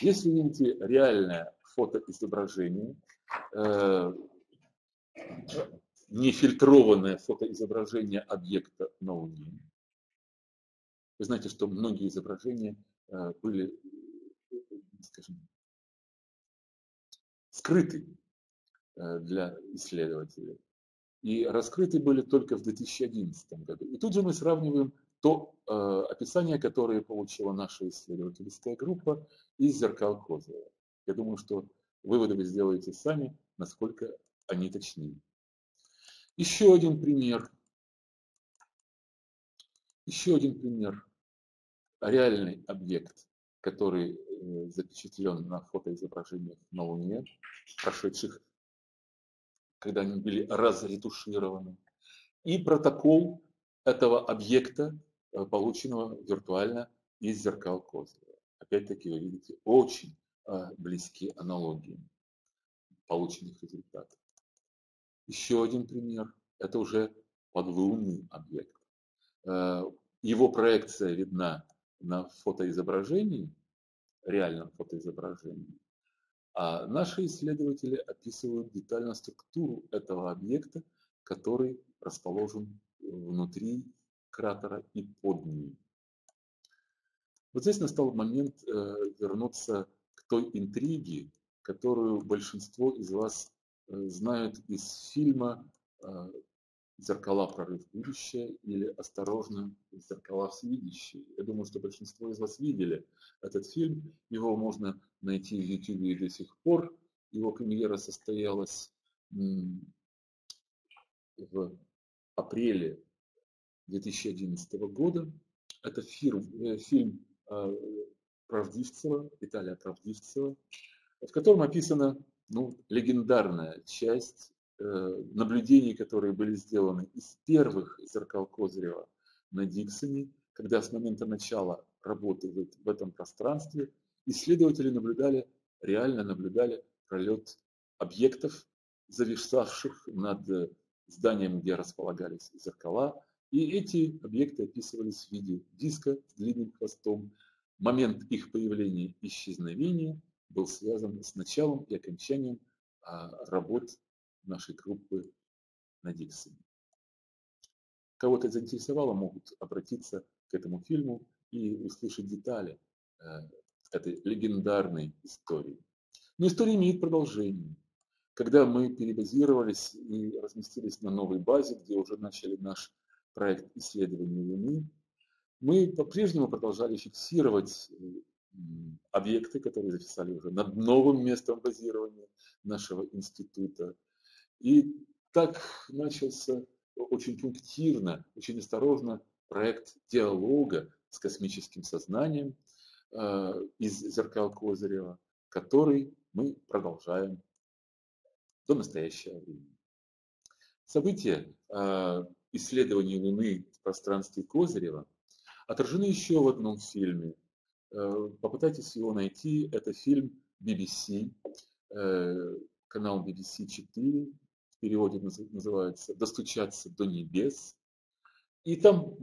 Если видите реальное фотоизображение, э, нефильтрованное фотоизображение объекта на Луне, вы знаете, что многие изображения были, скажем, скрыты э, для исследователей. И раскрыты были только в 2011 году. И тут же мы сравниваем то э, описание, которое получила наша исследовательская группа из зеркал Козырева. Я думаю, что выводы вы сделаете сами, насколько они точны. Еще один пример. Еще один пример. Реальный объект который э, запечатлен на фотоизображениях на Луне, прошедших, когда они были разретушированы, и протокол этого объекта, полученного виртуально из зеркал Козырева. Опять-таки вы видите очень э, близкие аналогии полученных результатов. Еще один пример – это уже подлунный объект. Его проекция видна на фотоизображении, реальном фотоизображении, а наши исследователи описывают детально структуру этого объекта, который расположен внутри кратера и под ним. Вот здесь настал момент э, вернуться к той интриге, которую большинство из вас э, знают из фильма э, зеркала прорыв будущее или осторожно зеркала всевидящие. Я думаю, что большинство из вас видели этот фильм. Его можно найти в YouTube и до сих пор. Его премьера состоялась в апреле 2011 года. Это фильм, э, фильм э, Правдивцева, Италия Правдивцева, в котором описана ну, легендарная часть Э, наблюдений, которые были сделаны из первых зеркал Козырева на Диксоне, когда с момента начала работы в этом пространстве исследователи наблюдали, реально наблюдали пролет объектов, зависавших над зданием, где располагались зеркала, и эти объекты описывались в виде диска с длинным хвостом. Момент их появления и исчезновения был связан с началом и окончанием а, работ нашей группы на Диксоне. Кого это заинтересовало, могут обратиться к этому фильму и услышать детали э, этой легендарной истории. Но история имеет продолжение. Когда мы перебазировались и разместились на новой базе, где уже начали наш проект исследования Луны, мы по-прежнему продолжали фиксировать объекты, которые записали уже над новым местом базирования нашего института. И так начался очень пунктирно, очень осторожно проект диалога с космическим сознанием э, из зеркал Козырева, который мы продолжаем до настоящего времени. События, э, исследований Луны в пространстве Козырева отражены еще в одном фильме. Э, попытайтесь его найти. Это фильм BBC, э, канал BBC 4, в переводе называется «Достучаться до небес». И там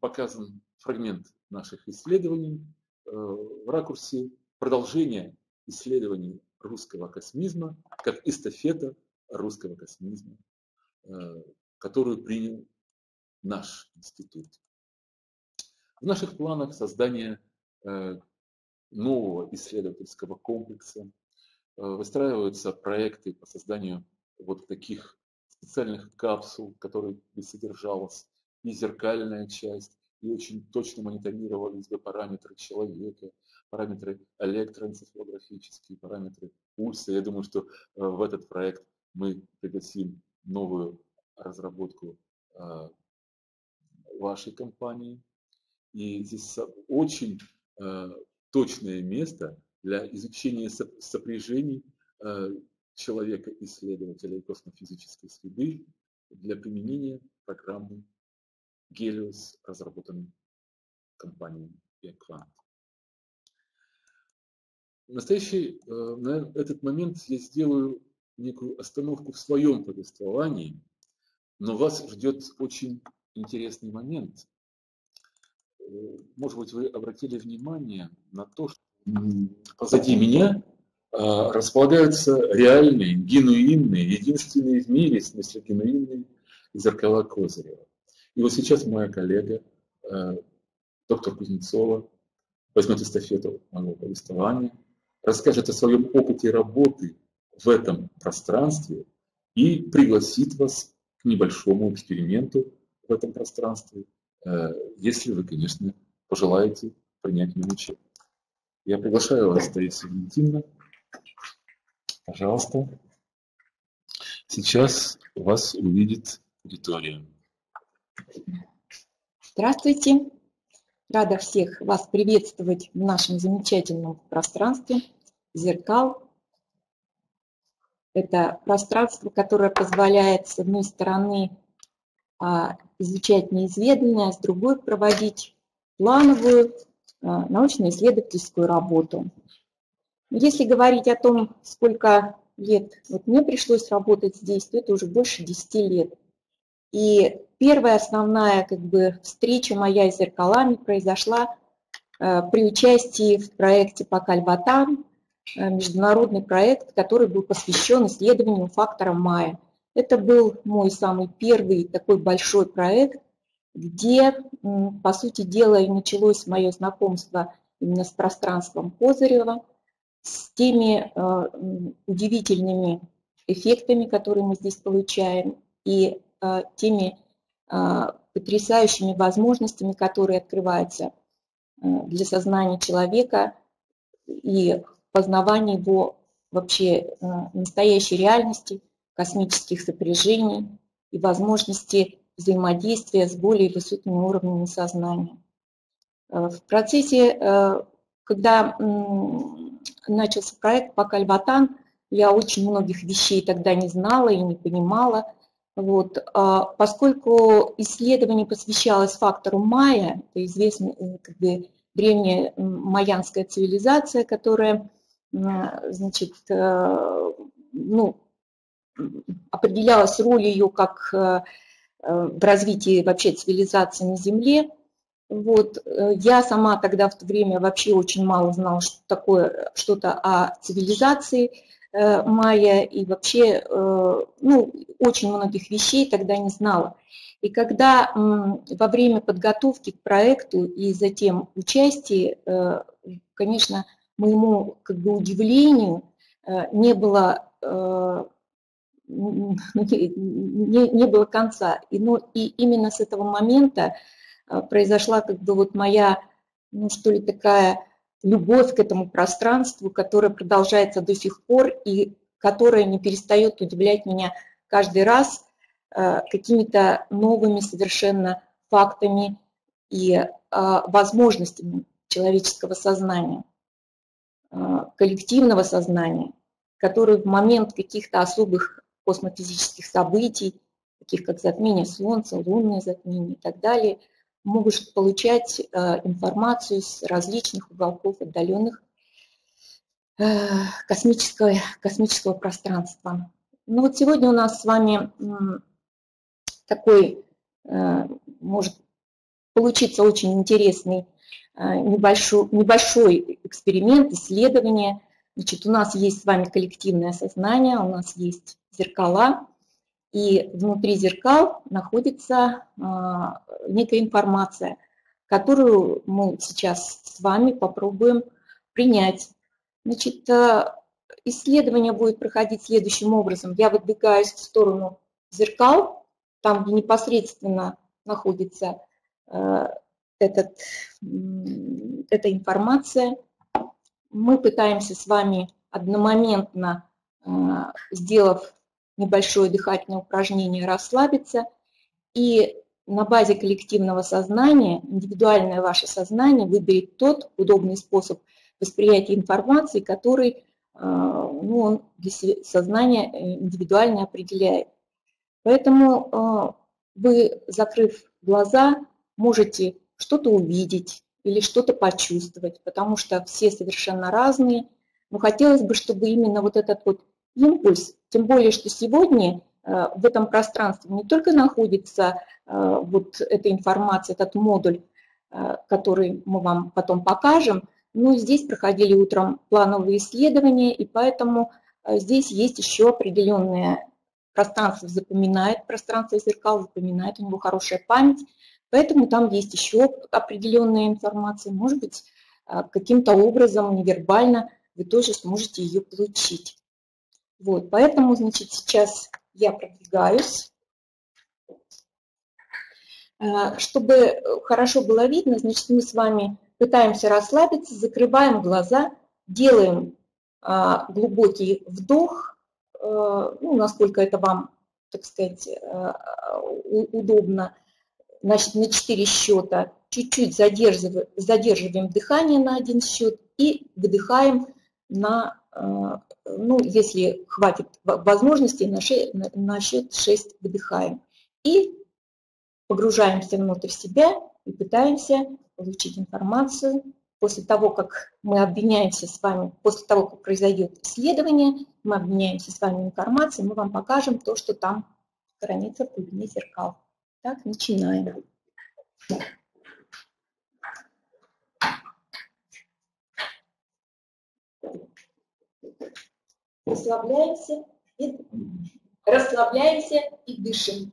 показан фрагмент наших исследований э, в ракурсе продолжения исследований русского космизма, как эстафета русского космизма, которую принял наш институт. В наших планах создание э, нового исследовательского комплекса, э, выстраиваются проекты по созданию вот таких специальных капсул, в которых бы содержалась и зеркальная часть, и очень точно мониторировались бы параметры человека, параметры электроэнцефалографические, параметры пульса. Я думаю, что э, в этот проект мы пригласим новую разработку вашей компании. И здесь очень э, точное место для изучения сопряжений э, человека-исследователя и космофизической среды для применения программы Helios, разработанной компанией Equant. В настоящий, э, на этот момент я сделаю некую остановку в своем повествовании, но вас ждет очень интересный момент. Может быть, вы обратили внимание на то, что позади меня а, располагаются реальные, генуинные, единственные в мире, в смысле генуинные зеркала Козырева. И вот сейчас моя коллега, а, доктор Кузнецова, возьмет эстафету моего повествования, расскажет о своем опыте работы в этом пространстве и пригласит вас к небольшому эксперименту, в этом пространстве, э, если вы, конечно, пожелаете принять мой учебу. Я приглашаю вас, Таисия Валентиновна. Пожалуйста. Сейчас вас увидит аудитория. Здравствуйте. Рада всех вас приветствовать в нашем замечательном пространстве зеркал. Это пространство, которое позволяет, с одной стороны, а, изучать неизведанное, а с другой проводить плановую а, научно-исследовательскую работу. Если говорить о том, сколько лет вот мне пришлось работать здесь, то это уже больше 10 лет. И первая основная как бы, встреча моя с зеркалами произошла э, при участии в проекте Покальватан, э, международный проект, который был посвящен исследованию фактора Майя. Это был мой самый первый такой большой проект, где, по сути дела, началось мое знакомство именно с пространством Козырева, с теми э, удивительными эффектами, которые мы здесь получаем, и э, теми э, потрясающими возможностями, которые открываются для сознания человека и познавания его вообще настоящей реальности, космических сопряжений и возможности взаимодействия с более высокими уровнями сознания. Э, в процессе, э, когда начался проект по Кальватан, я очень многих вещей тогда не знала и не понимала. Вот. Поскольку исследование посвящалось фактору майя, это известная э, как бы, древняя майянская цивилизация, которая значит, ну, определялась роль ее как э, э, в развитии вообще цивилизации на Земле. Вот. Э, я сама тогда в то время вообще очень мало знала, что такое что-то о цивилизации майя и вообще ну, очень многих вещей тогда не знала. И когда во время подготовки к проекту и затем участия, конечно, моему как бы удивлению не было не, не было конца. И, ну, и именно с этого момента а, произошла как бы вот моя, ну что ли, такая любовь к этому пространству, которая продолжается до сих пор и которая не перестает удивлять меня каждый раз какими-то новыми совершенно фактами и возможностями человеческого сознания, коллективного сознания, который в момент каких-то особых космофизических событий таких как затмение Солнца, лунное затмение и так далее, могут получать информацию с различных уголков отдаленных космического, космического пространства. Ну вот сегодня у нас с вами такой может получиться очень интересный небольшой, небольшой эксперимент, исследование. Значит, у нас есть с вами коллективное сознание, у нас есть зеркала, и внутри зеркал находится а, некая информация, которую мы сейчас с вами попробуем принять. Значит, а, исследование будет проходить следующим образом. Я выдвигаюсь в сторону зеркал, там, где непосредственно находится этот, эта информация. Мы пытаемся с вами одномоментно, сделав небольшое дыхательное упражнение расслабиться. И на базе коллективного сознания, индивидуальное ваше сознание выберет тот удобный способ восприятия информации, который а, ну, он для сознания э, индивидуально определяет. Поэтому а, вы, закрыв глаза, можете что-то увидеть или что-то почувствовать, потому что все совершенно разные. Но хотелось бы, чтобы именно вот этот вот импульс, тем более, что сегодня э, в этом пространстве не только находится э, вот эта информация, этот модуль, э, который мы вам потом покажем, но здесь проходили утром плановые исследования, и поэтому здесь есть еще определенное пространство запоминает, пространство зеркал запоминает, у него хорошая память, поэтому там есть еще определенная информация, может быть, каким-то образом невербально вы тоже сможете ее получить. Вот, поэтому, значит, сейчас я продвигаюсь. Э, чтобы хорошо было видно, значит, мы с вами пытаемся расслабиться, закрываем глаза, делаем а, глубокий вдох, э, ну, насколько это вам, так сказать, э, удобно, значит, на 4 счета, чуть-чуть задерживаем, задерживаем дыхание на один счет и выдыхаем на ну, если хватит возможностей, на, ше, на счет 6 выдыхаем. И погружаемся внутрь себя и пытаемся получить информацию. После того, как мы обменяемся с вами, после того, как произойдет исследование, мы обменяемся с вами информацией, мы вам покажем то, что там хранится в глубине зеркал. Так, начинаем. расслабляемся и, расслабляемся и дышим.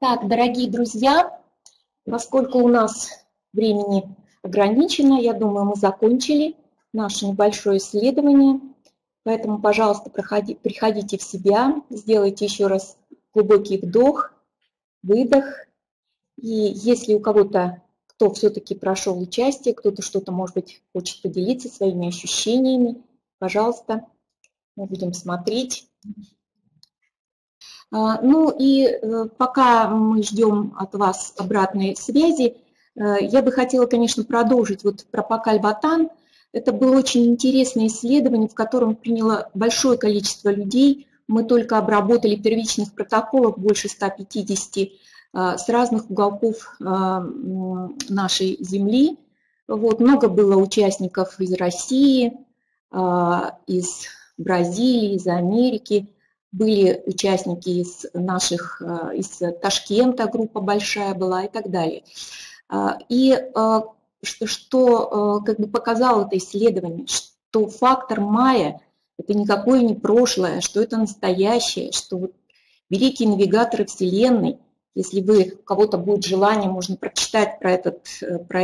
Так, дорогие друзья, поскольку у нас времени ограничено, я думаю, мы закончили наше небольшое исследование. Поэтому, пожалуйста, проходи, приходите в себя, сделайте еще раз глубокий вдох, выдох. И если у кого-то, кто все-таки прошел участие, кто-то что-то, может быть, хочет поделиться своими ощущениями, пожалуйста, мы будем смотреть. А, ну и э, пока мы ждем от вас обратной связи, э, я бы хотела, конечно, продолжить вот про Пакаль-Батан. Это было очень интересное исследование, в котором приняло большое количество людей. Мы только обработали первичных протоколов больше 150 а, с разных уголков а, нашей Земли. Вот, много было участников из России, из Бразилии, из Америки были участники из наших, э, из Ташкента, группа большая была и так далее. И э, что э, как бы показало это исследование, что фактор мая – это никакое не прошлое, что это настоящее, что вот великие навигаторы Вселенной, если вы, у кого-то будет желание, можно прочитать про, этот, про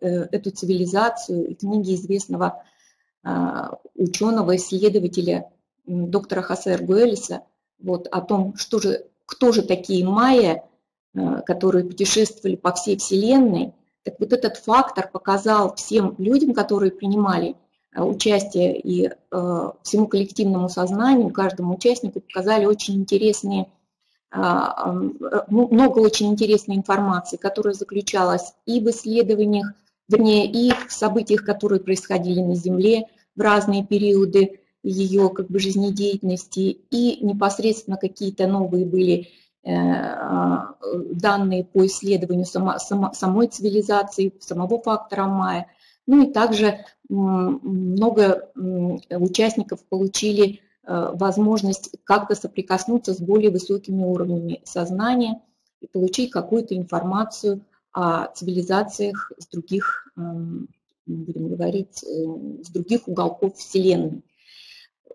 эту цивилизацию и книги известного ученого, исследователя доктора Хосе Эргуэлиса вот, о том, что же, кто же такие майя, э, которые путешествовали по всей Вселенной. Так вот этот фактор показал всем людям, которые принимали э, участие и э, всему коллективному сознанию, каждому участнику показали очень интересные, много очень интересной информации, которая заключалась и в исследованиях, вернее, и в событиях, которые происходили на Земле в разные периоды ее как бы жизнедеятельности и непосредственно какие-то новые были э, а, данные по исследованию само, само, самой цивилизации, самого фактора Майя. Ну и также много участников получили э, возможность как-то соприкоснуться с более высокими уровнями сознания и получить какую-то информацию о цивилизациях с других, будем говорить, э, с других уголков Вселенной.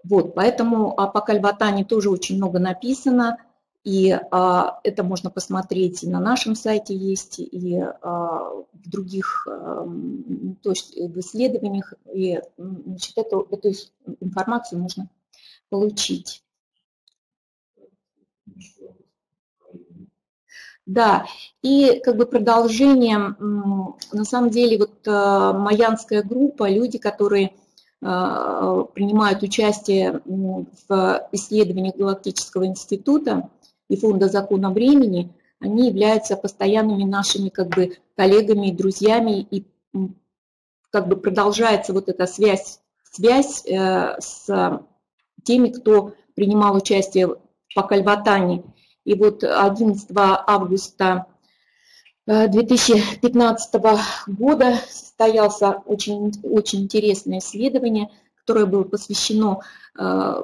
Вот, поэтому о Пакальватане тоже очень много написано, и а, это можно посмотреть и на нашем сайте есть, и а, в других а, то есть в исследованиях, и значит, эту, эту информацию можно получить. Да, и как бы продолжением, на самом деле, вот а, майянская группа, люди, которые а, принимают участие в исследованиях Галактического института и Фонда закона времени, они являются постоянными нашими как бы коллегами друзьями, и как бы продолжается вот эта связь, связь э, с теми, кто принимал участие по Кальватане. И вот 11 августа 2015 э, года состоялся очень, очень интересное исследование, которое было посвящено э,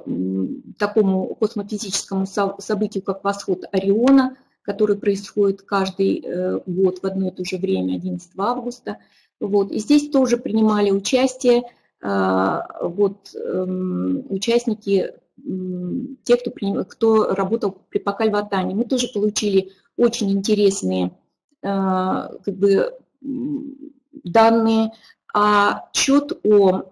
такому космофизическому событию, как восход Ориона, который происходит каждый э, год в одно и то же время, 11 августа. Вот. И здесь тоже принимали участие вот, э, участники, те, кто, кто работал при Покальватане. Мы тоже получили очень интересные Э, как бы, данные, а отчет о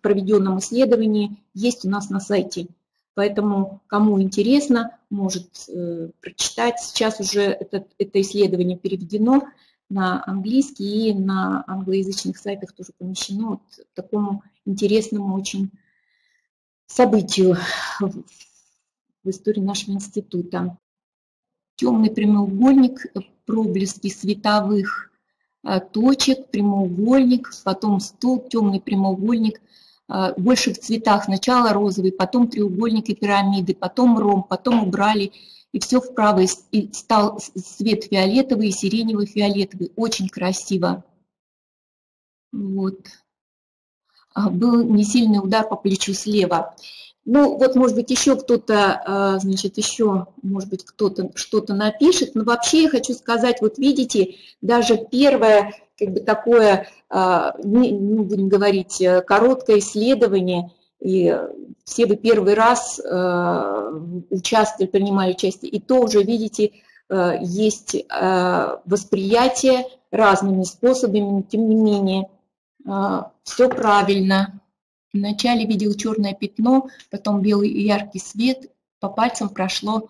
проведенном исследовании есть у нас на сайте. Поэтому, кому интересно, может э, прочитать. Сейчас уже это, это исследование переведено на английский и на англоязычных сайтах тоже помещено вот такому интересному очень событию в истории нашего института. Темный прямоугольник проблески световых э, точек, прямоугольник, потом столб, темный прямоугольник, э, больше в цветах. Сначала розовый, потом треугольник и пирамиды, потом ром, потом убрали, и все вправо, и стал цвет фиолетовый и сиреневый-фиолетовый. Очень красиво. Вот. А, был не сильный удар по плечу слева. Ну, вот, может быть, еще кто-то, а, значит, еще, может быть, кто-то что-то напишет. Но вообще я хочу сказать, вот видите, даже первое, как бы такое, а, ну, будем говорить, э, короткое исследование, и все вы первый раз участвовали, принимали участие, и то уже, видите, э, есть восприятие разными способами, тем не менее, все правильно. Вначале видел черное пятно, потом белый и яркий свет, по пальцам прошло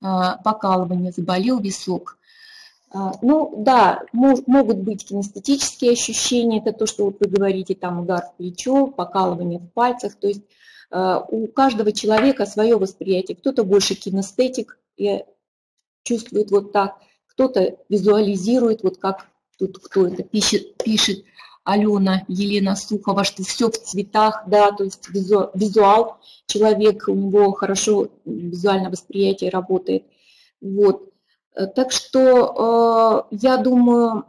покалывание, заболел висок. А, ну да, могут быть кинестетические ощущения, это то, что вот вы говорите, там удар в плечо, покалывание в пальцах, то есть а, у каждого человека свое восприятие. Кто-то больше кинестетик и чувствует вот так, кто-то визуализирует, вот как тут кто это пишет, пишет Алена Елена Сухова, что все в цветах, да, то есть визуал, человек, у него хорошо визуальное восприятие работает. Вот. Э, так что э, я думаю,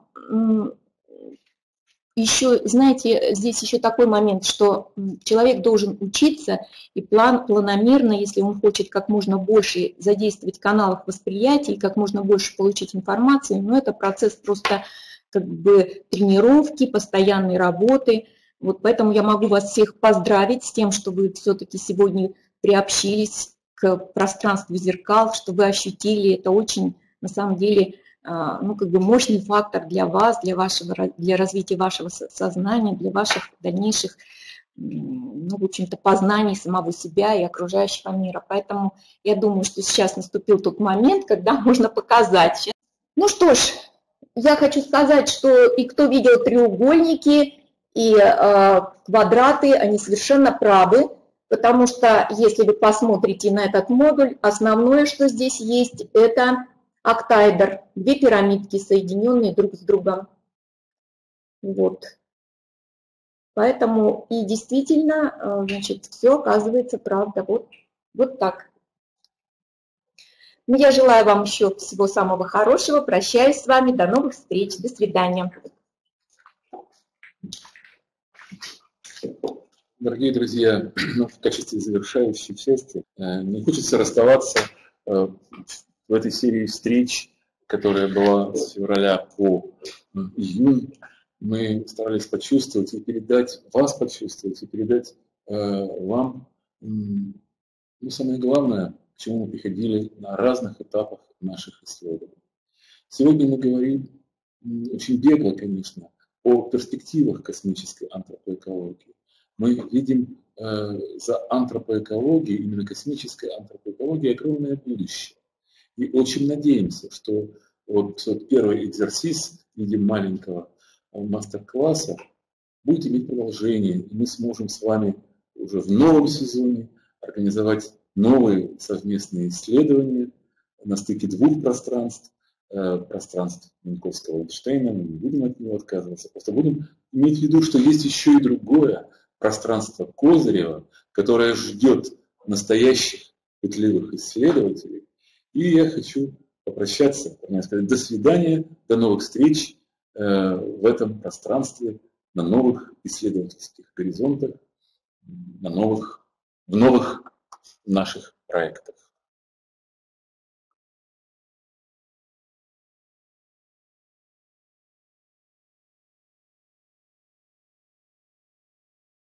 еще, знаете, здесь еще такой момент, что человек должен учиться и план, планомерно, если он хочет как можно больше задействовать каналов восприятия и как можно больше получить информации, но это процесс просто как бы тренировки, постоянной работы. Вот поэтому я могу вас всех поздравить с тем, что вы все-таки сегодня приобщились к пространству зеркал, что вы ощутили это очень, на самом деле, а, ну, как бы мощный фактор для вас, для, вашего, для развития вашего сознания, для ваших дальнейших, ну, в общем-то, познаний самого себя и окружающего мира. Поэтому я думаю, что сейчас наступил тот момент, когда можно показать. Ну что ж, я хочу сказать, что и кто видел треугольники и э, квадраты, они совершенно правы, потому что если вы посмотрите на этот модуль, основное, что здесь есть, это октаэдр, две пирамидки, соединенные друг с другом. Вот. Поэтому и действительно, э, значит, все оказывается правда. Вот, вот так. Ну, я желаю вам еще всего самого хорошего. Прощаюсь с вами. До новых встреч. До свидания. Дорогие друзья, ну, в качестве завершающей части э, не хочется расставаться э, в этой серии встреч, которая была с февраля по июнь. Мы старались почувствовать и передать, вас почувствовать и передать э, вам, ну, самое главное, к чему мы приходили на разных этапах наших исследований. Сегодня мы говорим очень бегло, конечно, о перспективах космической антропоэкологии. Мы видим э, за антропоэкологией, именно космической антропоэкологией, огромное будущее. И очень надеемся, что вот первый экзерсис в виде маленького э, мастер-класса будет иметь продолжение, и мы сможем с вами уже в новом сезоне организовать новые совместные исследования на стыке двух пространств, э, пространств Минковского и Эйнштейна, мы не будем от него отказываться, просто будем иметь в виду, что есть еще и другое пространство Козырева, которое ждет настоящих пытливых исследователей. И я хочу попрощаться, сказать, до свидания, до новых встреч э, в этом пространстве, на новых исследовательских горизонтах, на новых, в новых наших проектов.